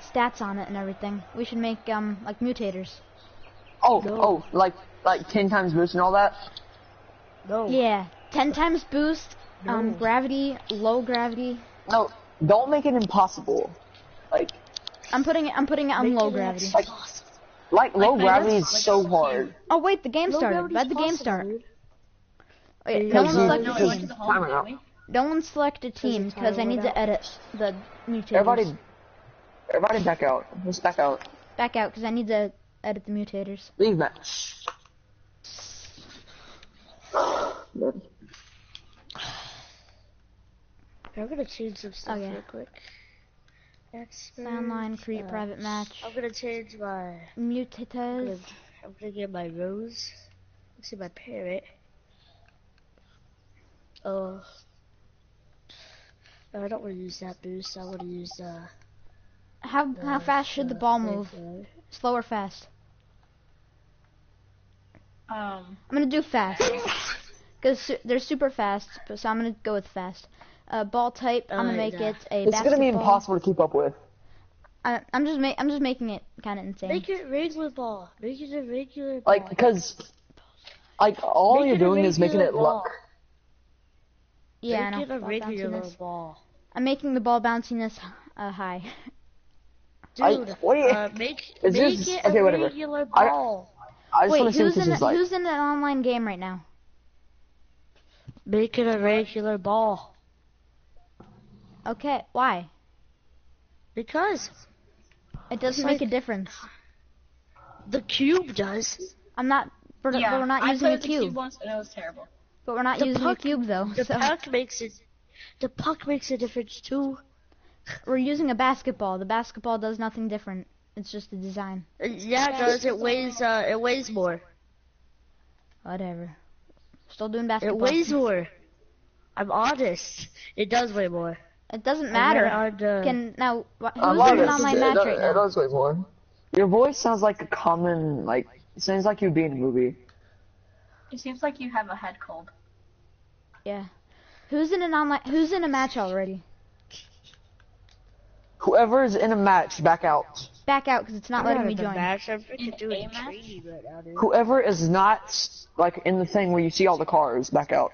stats on it and everything. We should make um like mutators. oh, No. oh, like, like 10 times boost and all that? No. Yeah, 10 times boost, um, gravity, low gravity. No, don't make it impossible. Like, I'm putting it. I'm putting it on low it gravity. like, like low Like, gravity is like, so hard. Oh wait, the game Low started. Let the game start. dude. Wait, Yeah, no one one's you- selected No, the it because- went game. to the home, out. No one select a team because I need run to edit the mutators. Everybody, everybody back out. Let's back out. back out because I need to edit the mutators. Leave match. *sighs* Good. I'm gonna change some stuff yeah. real quick. Expert, Online create uh, private match. I'm gonna change my. I'm Mutators. gonna, I'm gonna get my rose. Let's see my parrot. Oh. no, I don't want to use that boost. I want to use uh. How how fast should the the ball move? flamethrower. Slow or fast? Um, I'm gonna do fast because su- they're super fast. but- So I'm gonna go with fast. Uh, ball type. I'm gonna make uh, it a It's gonna be impossible to keep up with. I, I'm just ma- I'm just making it kind of insane. Make it regular ball. Make it a regular ball. Like, because, like, all Make you're doing is making regular it luck. ball. yeah, I Make it a ball regular bounciness. ball. I'm making the ball bounciness uh, high. Dude, what do you- uh, make, *laughs* make this- it a okay, whatever. regular I- ball. I just Wait, want to see what who's this in is like. who's in an online game right now? Make it a regular ball. Okay, why? Because It doesn't It's make a difference. the cube does. I'm not. But, yeah, but we're not I using a played the cube cube. once and it was terrible. But we're not The using puck- a cube though. The so puck makes it. The puck makes a difference too. we're using a basketball. The basketball does nothing different. It's just the design. Uh, Yeah, it does. It weighs. Uh, it weighs more. Whatever. Still doing basketball. It weighs more. I'm honest. It does weigh more. It doesn't matter. read Can now who's lot in of an it- match right it now? does way more. Your voice sounds like a common, like, it sounds like you'd be in a movie. It seems like you have a head cold. Yeah. Who's in an online? Who's in a match already? Whoever's in a match, back out. Back out because it's not I'm letting me join. Match. I'm In freaking doing a match? right now, dude. Whoever is not, like, in the thing where you see all the cars, back out.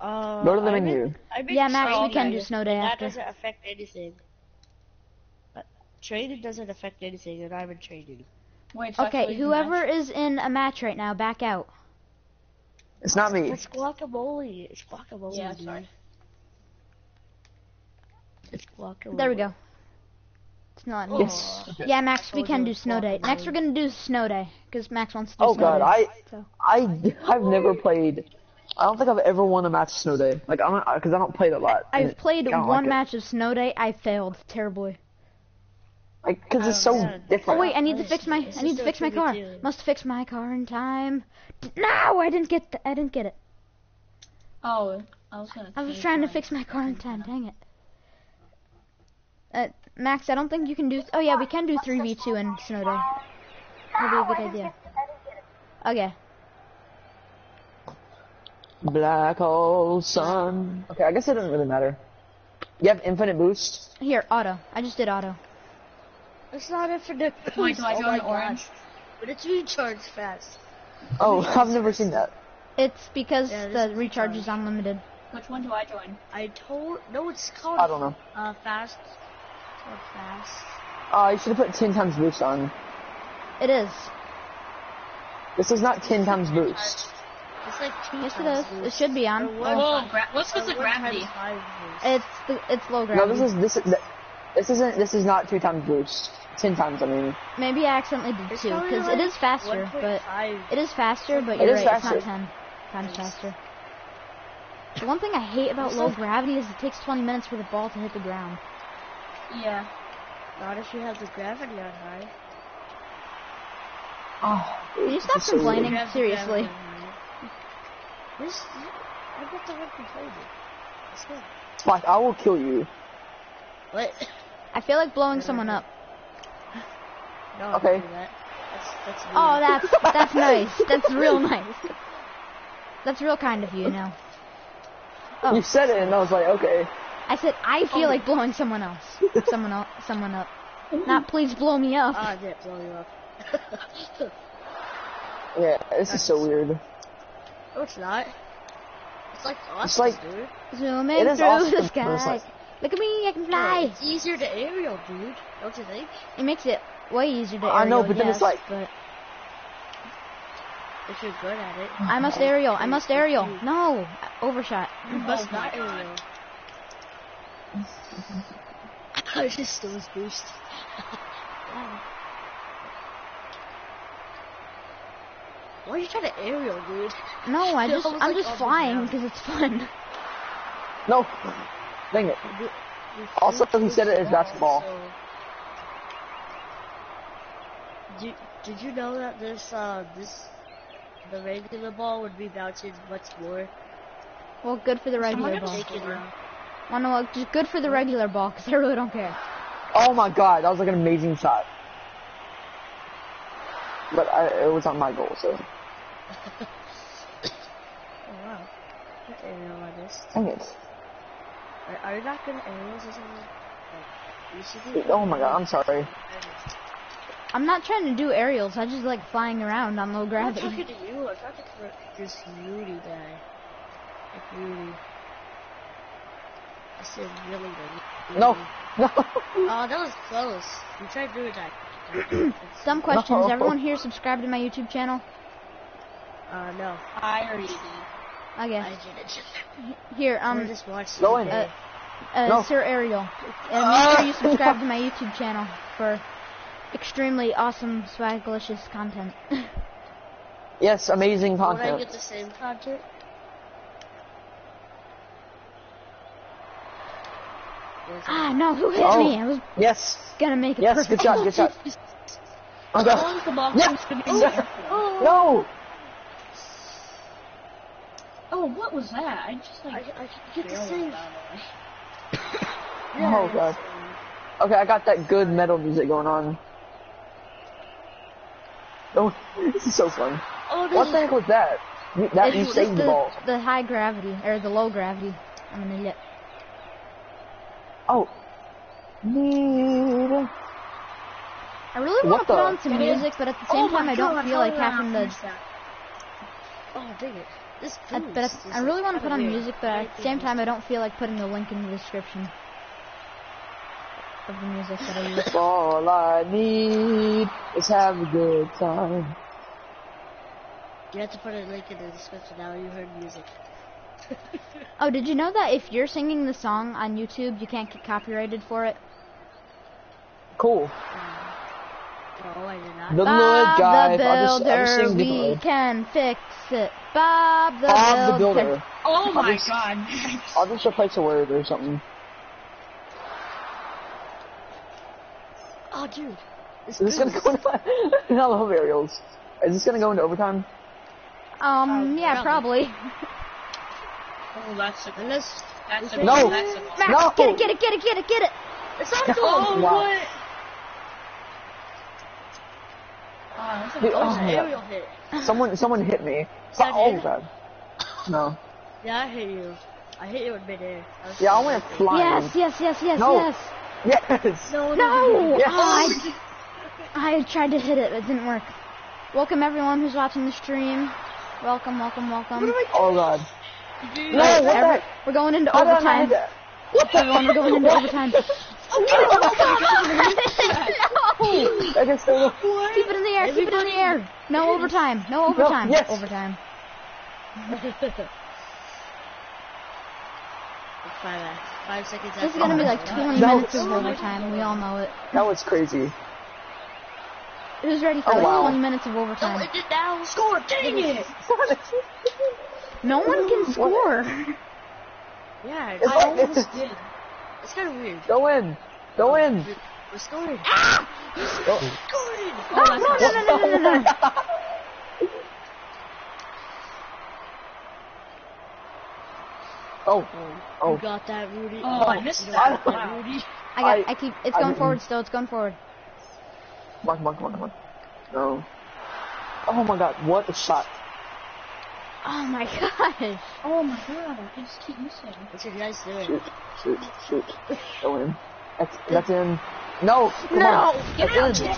Uh, Go to the I'm in- menu. I'm in Yeah, Max, we can do snow day That after. doesn't affect anything. Training doesn't affect anything, and I'm in training. Wait, so I have to Okay, whoever is in a match right now, back out. It's not me. It's guacamole. It's guacamole. Yeah, dude. sorry. It's guacamole. There we go. It's not me. Yes. Yeah, Max, we can do snow day. Next, we're gonna do snow day because Max wants to do Oh snow god, day. I, So. I, I've never played. I don't think I've ever won a match of snow day. Like I'm, because I don't play it a lot. I've played one like match of snow day. I failed terribly. Like, because it's so yeah. different. Oh wait, I need to fix my. It's I need to fix my car. tribute Must fix my car in time. D- No, I didn't get. The, I didn't get it. Oh, I was gonna. I was trying to fix my car in time. Dang it. Uh, Max, I don't think you can do. Oh yeah, we can do three v two in snow day. That'd be a good idea. Okay. Black hole sun. Okay, I guess it doesn't really matter. You have infinite boost. Here, auto. I just did auto. It's not infinite. *laughs* Wait, do I oh join my orange? gosh. But it's recharged fast. Oh, I've never seen that. It's because Yeah, the is recharge is unlimited. Which one do I join? I told. No, it's called. I don't know. Uh, fast. It's called fast. Uh, you should have put 10 times boost on. It is. This is not 10 times boost. It's like two Yes, it times is. It should be on. Or Whoa, oh, gra- what's or with the one gravity? times five boost. It's the, it's low gravity. No, this is this is this isn't this is not two times boost. 10 times, I mean. Maybe I accidentally did It's two because like it is faster, but it is faster. But you're is right, faster. it's not ten times faster. The one thing I hate about low gravity is it takes 20 minutes for the ball to hit the ground. Yeah. Not if you have the gravity on high. Oh, Can you stop this is so weird. complaining? You have the Seriously. Gravity. This. I'm not the one complaining. Let's go. Spike, I will kill you. What? I feel like blowing *laughs* someone up. No, Okay. don't do that. That's that's. Oh, that's *laughs* that's nice. That's real *laughs* nice. That's real kind of you, you know. Oh. You said it, and I was like, okay. I said I feel like blowing someone else, someone else, someone up. Not please blow me up. Ah, I didn't blow you up. Yeah, this is so weird. No, it's not. It's like awesome, It's like- dude. Zooming it is through awesome, the but it's sky. like- Look at me, I can Yeah, fly. it's easier to aerial, dude. Don't you think? It makes it way easier to aerial. I know, aerial, but then it's like- but If you're good at it, I must aerial. I must aerial. No, overshot. you *laughs* must Oh not aerial. *laughs* *laughs* I just still was boost. Why are you trying to aerial, dude? No, I just, I'm like just flying because it's fun. No. Dang it. You- you Also, flew he said it too basketball. so- Did, did you know that this uh this the regular ball would be bouncing much more? Well, good for the regular gonna ball. take Taking, uh, Well, no, just good for the regular ball because I really don't care. Oh my god, that was like an amazing shot. But I, it was on my goal, so. Oh wow. Not aerial on this. Dang it. Are, are you not good at aerials or something? Like, you. Oh my god, I'm sorry. I'm not trying to do aerials. I just like flying around on low gravity. I'm not gravity. talking to you. I'm talking to this Rudy guy. Like Rudy. I said really good. No, Rudy. no. Oh, that was close. You tried doing that. Some questions. No. Everyone here subscribe to my YouTube channel? Uh, no. I already did. I I guess. didn't. Here, I um, just watched Go in. play. uh, No. Sir Ariel. And make sure you *laughs* subscribe to my YouTube channel for extremely awesome, swagalicious content. *laughs* Yes, amazing Would I content. get the same content? Ah, no, who hit Oh. me? I was Yes, gonna make it yes, perfect. good shot, good shot. Oh As god. long as the ball Yes. comes to me. Yes. Oh, No! Oh, what was that? I just like I get the barely same. *laughs* Oh god. Okay, I got that good metal music going on. Oh, *laughs* this is so fun. Oh, What the heck was that? You, that you saved the the, ball. the high gravity, or the low gravity. I'm an idiot. Oh. Need. I really want to put on some music, but at the same oh time, I don't God, feel like having not to. Oh, dang it. This I, but at, is I really want to put on weird. music, but at the same time, I don't feel like putting the link in the description of the music that I use. *laughs* All I need is have a good time. You have to put a link in the description now you heard music. *laughs* Oh, did you know that if you're singing the song on YouTube, you can't get copyrighted for it? Cool. Mm. No, I did not. The Bob Lord guy. the I'll just, I'll just Builder, we can fix it. Bob the Bob the Builder. Builder. Oh my just- god. I'll just replace a word or something. Oh, dude. This Is this gonna go into *laughs* I love aerials. Is this gonna go into overtime? Um, yeah, probably. Oh, that's a Unless that's a No. that's a Max, No. get it, get it, get it, get it, get it. it's not Oh, *laughs* Wow. what? Oh, that's a Dude, Oh, oh it's aerial hit. Someone, someone hit me. that Oh it? god. No. Yeah, I hit you. I hit you in midair. That Yeah, I so went epic. flying. Yes, yes, yes, yes, No. yes. Yes. No, No! Yes. Oh, I, I tried to hit it, but it didn't work. Welcome everyone who's watching the stream. Welcome, welcome, welcome. Oh god. Dude, No, what the Every- heck? we're going into How did I not overtime. What the Everyone, we're going into *laughs* overtime. Oh, no! I can still. Keep it in the air, keep it in the air. No overtime, no overtime. yes. Overtime. Five, five seconds This is gonna be like 20 No. minutes of overtime, we all know it. That was crazy. Who's ready for Oh, like wow. 20 minutes of No, overtime? it did now. Score! Dang it! No one can score. Yeah, It's I like- almost did. It's kind of weird. Go in. Go oh, in. We're, we're scoring. Ah! Go. Scoring! Oh, no, no, no, no, no, no, no, no. *laughs* Oh. oh. You Oh. got that, Rudy. Oh, I missed you that. Rudy. I got, I- I keep, it's I going forward still, it's going forward. Come on, come on, come on, come on. No. Oh my god, what a shot. Oh my gosh. Oh my god, I just keep missing. What's your guys doing? Shoot, shoot, shoot. Go in. That's, that's in. No, come No. on. Get That's out! in.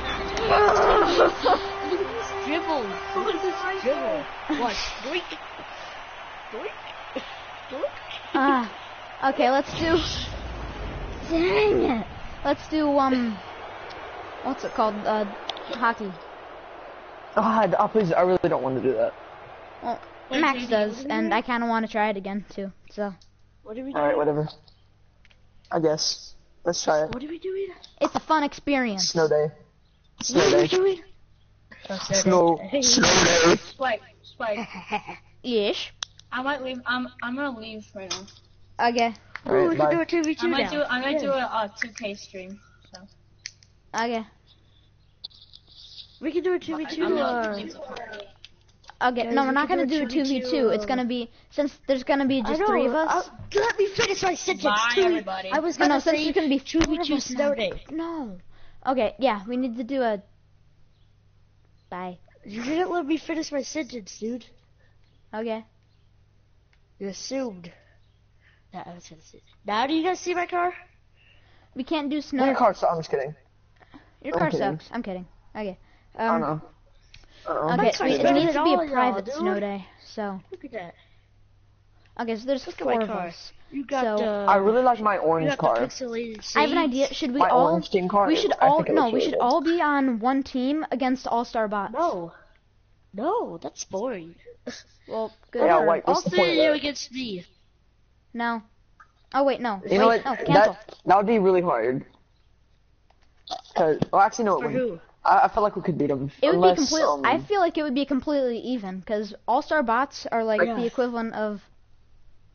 Dribble! Look at this dribble! What? Doink! Doink! Doink! Ah, okay, let's do. Dang it. Let's do um. What's it called? Uh, hockey. God, oh, please, I really don't want to do that. Well, Wait, Max JD, does, and I kind of want to try it again too. So What are we Alright, whatever. I guess. Let's try it. What are we doing? it's a fun experience. Snow day. Snow What are we doing? Snow, *laughs* Hey. snow day. Spike, Spike. *laughs* Ish. I might leave. I'm I'm gonna leave right now. Okay. Ooh, we Alright, can do a 2v2 I might now. do. I might Yeah. do a uh, 2K stream. So. Okay. We can do a I'm 2v2. Okay. Guys, no, we we're not gonna do do a a two v 2v2. It's gonna be since there's gonna be just three of us. uh, let me finish my sentence. Bye, Two- everybody. I was gonna no, since say there's gonna be 2v2 us snow day. No. Okay. Yeah, we need to do a. Bye. You didn't let me finish my sentence, dude. Okay. You assumed. That I was gonna say. Now do you guys see my car? We can't do snow. Your car, so I'm just kidding. Your I'm car kidding. sucks. I'm kidding. Okay. I don't Know. Uh-oh. Okay. My We, it needs to be a private dude. snow day. So. Look at that. Okay. So there's Look at four of car. us. You got So- the. I really like my you orange got car. the I have an idea. Should we My all? orange team car. We should I all no. We should all be on one team against all star bots. No. No, that's boring. *laughs* Well, good. Yeah, wait, All what's the three point of of you against me. No. Oh wait, no. You wait, know what? no. Cancel. that that would be really hard. Cause, well, actually, no, it For wouldn't. who? I, I feel like we could beat them. It would unless, be complete. Um, I feel like it would be completely even because all star bots are like Yeah. the equivalent of,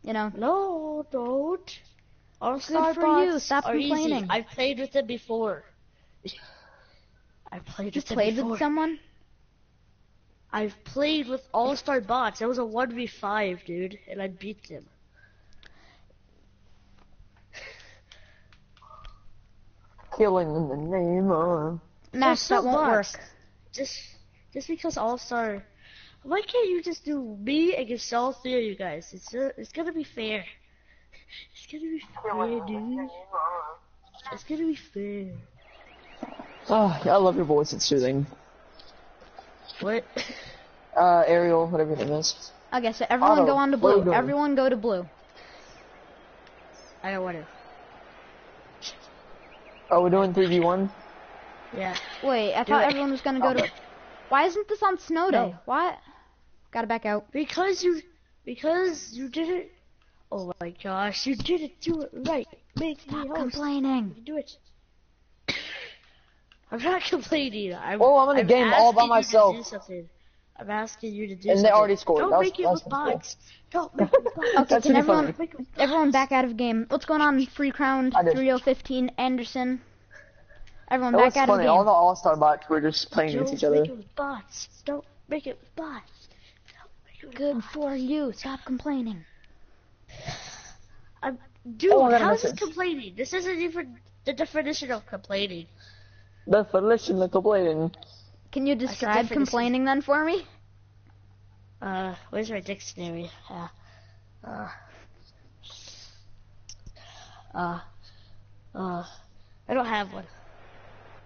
you know. No, don't. All Star for you. bots Stop are easy. complaining. I've played with them before. *laughs* I've played You with them played before. with someone. I've played with All Star bots. It was a 1v5, dude, and I beat them. killing in the name of. Max, They're that won't bots. work. Just, just because All Star. Why can't you just do me against all three of you guys? It's uh, it's gonna be fair. It's gonna be fair, dude. It's gonna be fair. Oh, I love your voice. It's soothing. What? *laughs* Uh, Ariel, whatever your name is. Okay, so everyone Otto, go on to what blue. Everyone go to blue. I don't want to. Oh, we're doing three v one. Yeah. Wait, I Do thought it. everyone was gonna go to. Why isn't this on snow day? No. What? Gotta back out. Because you, because you didn't. Oh my gosh, you didn't do it right. Make Stop me complaining. You do it. *coughs* I'm not complaining. I'm, Oh, I'm in a I'm game all by asking you to myself. do something. I'm asking you to do And they already scored. Don't That was- make it that was with cool. Don't *laughs* make it with bots. Okay, can everyone funny. Make it with bots. everyone back out of game? What's going on? Free crown I 3015 Anderson. Everyone That back out of funny. game. All the All Star bots were just playing Don't against each other. make it with bots. Don't make it with bots. Don't make it with Good bots. for you. Stop complaining. I'm, dude, Oh, I got a how is this complaining? This isn't even the definition of complaining. The Felician little Bladen. Can you the describe definition. complaining then for me? Uh, where's my dictionary? Uh, uh, uh, uh, I don't have one.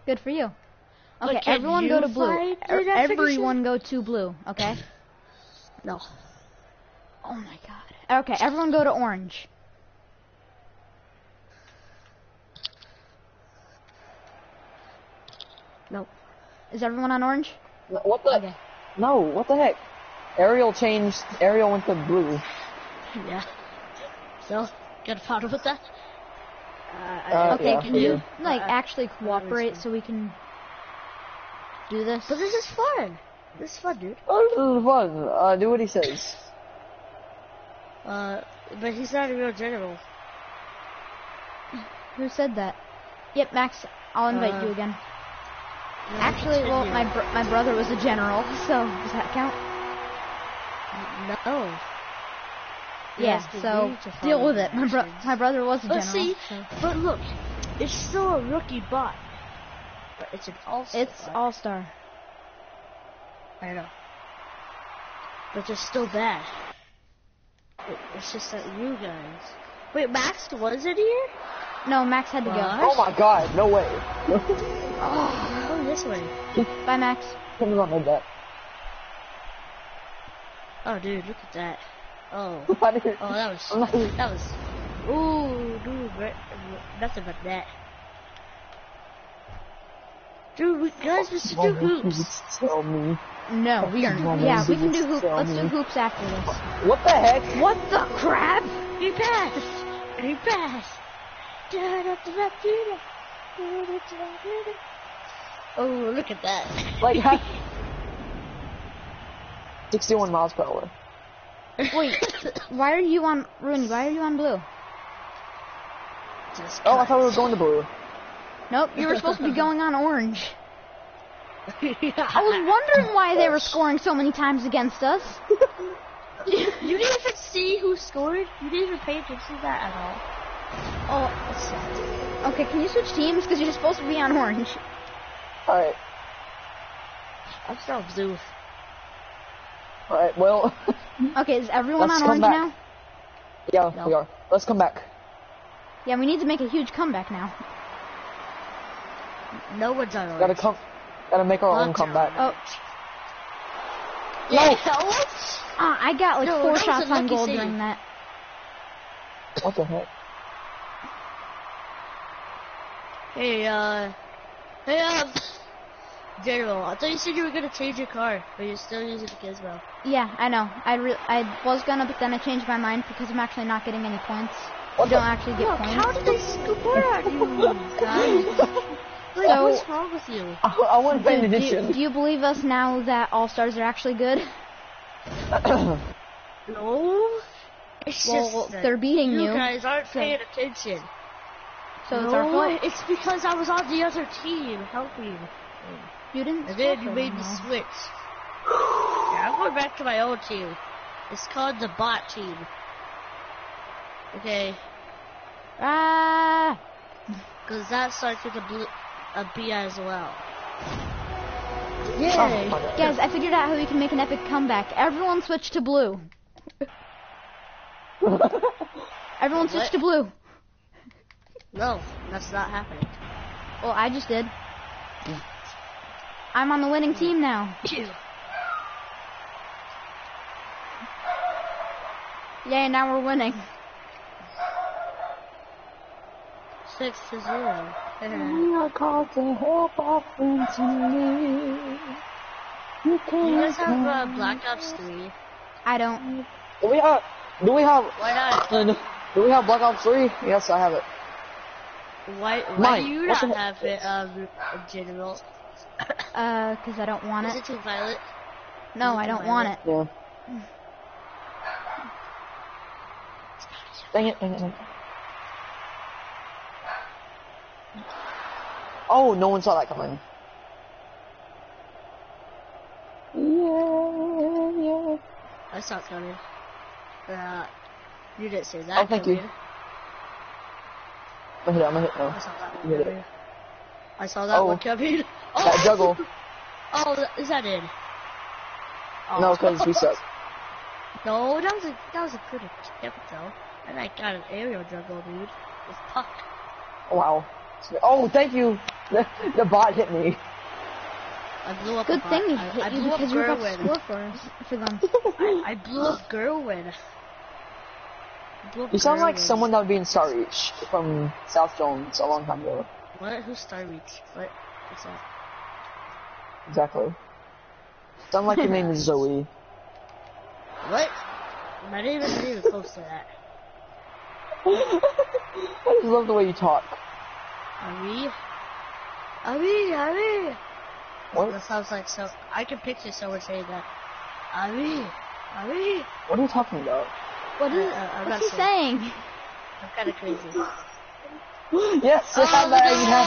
Good for you. Okay, can everyone you go to blue. find Er- Everyone go to blue. Okay. *laughs* No. Oh my god. Okay, everyone go to orange. No. Is everyone on orange? What the? Okay. No, what the heck? Ariel changed. Ariel went to blue. *laughs* Yeah. So, got a problem with that? Uh, Uh, Okay, yeah, can you you. like Uh, actually cooperate so we can do this? but this is fun. This is fun, dude. Oh, this is fun. Uh, do what he says. Uh, but he's not a real general. *laughs* Who said that? Yep, Max. I'll invite Uh, you again. No, Actually, well, my br- my brother was a general, *laughs* so does that count? No. He Yeah. So deal with it. My bro my brother was a But general. see, so- but look, it's still a rookie bot. But it's an all-star. It's bot. all star. I know. But they're still bad. It, it's just that you guys. Wait, Max was it here? No, Max had to What? Oh my god, no way. *laughs* Oh, this way. go. Bye, Max. Come on, like that. Oh, dude, look at that. Oh, *laughs* Why did- oh, that was I'm that was. Ooh, dude, re- uh, nothing but that. Dude, we, guys, we should do hoops. Tell me. No, we are. Mama, Yeah, we can do just hoop. tell Let's do hoops after this. What the heck? What the crap? He passed. He passed. *laughs* Oh, look at that. Like *laughs* 61 miles per hour. *laughs* Wait, why are you on Rooney? Why are you on blue? Just Oh, I thought we were going to blue. Nope, you were supposed to be *laughs* going on orange. I I was wondering why they were *laughs* scoring so many times against us. You didn't even see who scored. You didn't even pay attention to that at all. Oh, that's sad. Okay, can you switch teams? Because you're supposed to be on orange. Alright. I'm still blue. Alright, well. Okay, is everyone Let's on come orange back. now? yeah, No. we are. Let's come back. Yeah, we need to make a huge comeback now. No one's on orange. Gotta come. Gotta make our own Not comeback. Oh, Yeah, ah, I got like No, four that was a shots on lucky goal save. during that. What the heck? Hey, uh, hey, General, I thought you said you were gonna change your car, but you're still using the Gizmo. Yeah, I know. I re- I was gonna, but then I changed my mind because I'm actually not getting any points. What you don't the- actually get Look, points. how did they score on *laughs* you, *laughs* guys? Like, So- what's wrong with you? I, I wasn't paying do, do, attention. do you believe us now that all stars are actually good? *coughs* No. It's Well, just that they're beating you you, guys aren't so- paying attention. So no, it's our fault. it's because I was on the other team helping. You didn't. And then score you made them, me switch. *sighs* Yeah, I'm going back to my old team. It's called the bot team. Okay, Ah! because that starts with a, blue, a B as well. Oh, Yay! my Guys, I figured out how we can make an epic comeback. Everyone switch to blue. *laughs* Everyone switch to blue. no, that's not happening. Well, I just did. I'm on the winning team now. Yay, now we're winning. Six to zero. We are called to help our friends in need. You Do can you guys have uh, Black Ops 3? I don't. Do we have? Do we have? Why not? uh, Do we have Black Ops 3? Yes, I have it. Why, why Mine. do you What's not have it, um, General? Uh, cause I don't want Is it. it too violent? No, I don't want it. Yeah. Dang it, dang it, dang it. Oh, no one saw that coming. Yeah, yeah. I saw it coming. Uh, you didn't say that. Oh, thank you. coming. I'm gonna hit it, I'm gonna hit it I saw that one coming. I saw that Oh. one coming. *laughs* Oh, That juggle. *laughs* Oh, is that it? Oh. No, because we suck. No, that was a that was a good attempt though. And I got an aerial juggle, dude. With puck. Wow. Oh, thank you. The, *laughs* the bot hit me. I blew up. Good a thing bot. he I, hit I you blew up because you were about score for us, for them. *laughs* I blew up Gerwin. I blew up You sound like someone that would be in Star Reach from South Jones a long time ago. What? Who's Star Reach? What? What's that? Exactly. Sound like your name is *laughs* Zoe. What? My name isn't even close to that. I just love the way you talk. Ari? Ari, Ari! What? That sounds like so. I can picture someone saying that. Ari! Ari! What are you talking about? What is? Uh, uh, I'm what's he saying. saying? I'm kinda crazy. Yes, Oh, how that even no!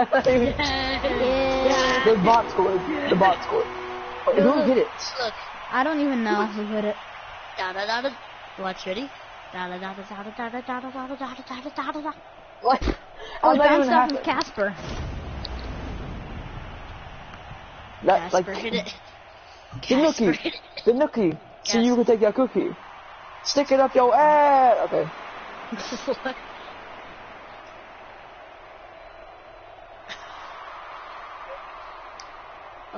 happened? Yeah. the bot scored. The bot scored. Wait, who hit it? Look. I don't even know who hit it. Da da da da. Watch, ready? Da da da da da da da da da da da da da da da da da. What? Oh, How it that even bounced off of? Casper. That, like, Casper hit it. the Casper nookie. hit it. The nookie. So you can take your cookie. Stick it up your ass. Okay. What?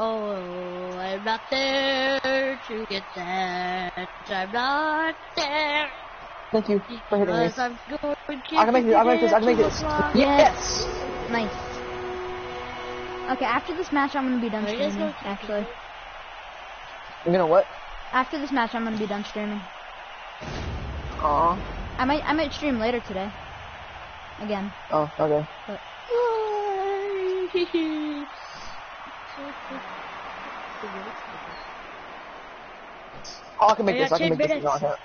Oh, I'm not there to get that. I'm not there. Thank you for hitting me. I'm going I can make this. I can make this. I can make this. Yes. Yes. Nice. Okay, after this match, I'm gonna be done Are you guys streaming. gonna- Actually, You know what? after this match, I'm gonna be done streaming. Aw. I might, I might stream later today. Again. Oh, okay. *laughs* Oh, I can make I this. I can 10 make this. No, I minutes. can't.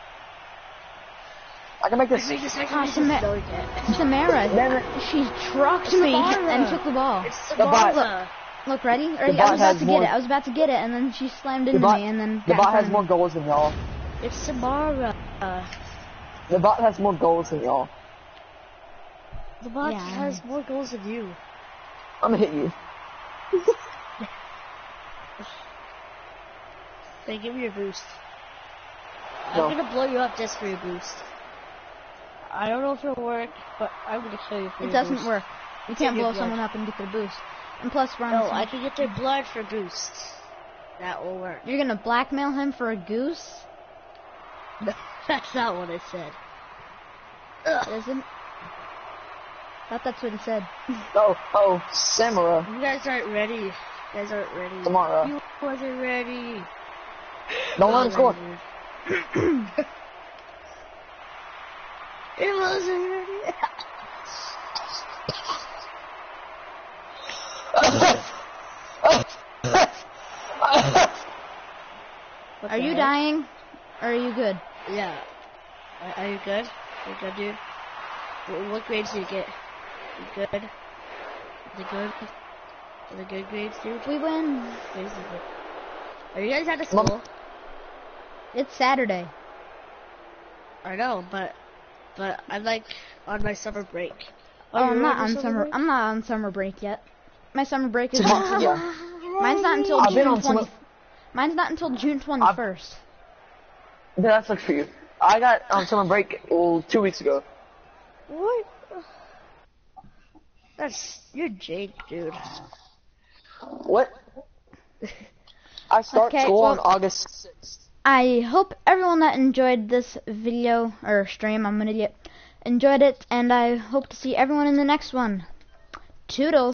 I can make this. Wait a second, Ah, this Sam- is. Samara, she trucked me and took the ball. It's The bot- Samara. Look, ready? ready? I was about to more- get it. I was about to get it, and then she slammed into bot, me, and then the bot has more goals than y'all. It's Samara. The bot has more goals than y'all. the bot Yeah. has more goals than you. I'm gonna hit you. *laughs* They give me a boost. No. I'm gonna blow you up just for your boost. I don't know if it'll work, but I'm gonna kill you for It your doesn't work. You can't blow blood. someone up and get their boost. And plus, we're on No, some- I can get their blood for boosts. That will work. you're gonna blackmail him for a goose? *laughs* That's not what I said. It isn't. Thought that's what he said. *laughs* Oh, oh, Samara. You guys aren't ready. You guys aren't ready. Samara. You wasn't ready. Don't let him score. It wasn't ready. *laughs* Are you heck? dying? Or are you good? Yeah. Are, are you good? You good, dude? What, what grades do you get? You good? Is it good? The good grades, dude? We win. Grades are you guys out of Mom- school? It's Saturday. I know, but but I'm like on my summer break. Oh, you're I'm not on summer. break? I'm not on summer break yet. My summer break is. *laughs* Yeah. Mine's not until I've been June on summer- 20. Mine's not until June 21st. Yeah, that sucks for you. I got on summer break well, two weeks ago. What? That's you're Jake, dude. What? *laughs* I start Okay, school on August 6th. I hope everyone that enjoyed this video or stream, I'm an idiot, enjoyed it, and I hope to see everyone in the next one. Toodles.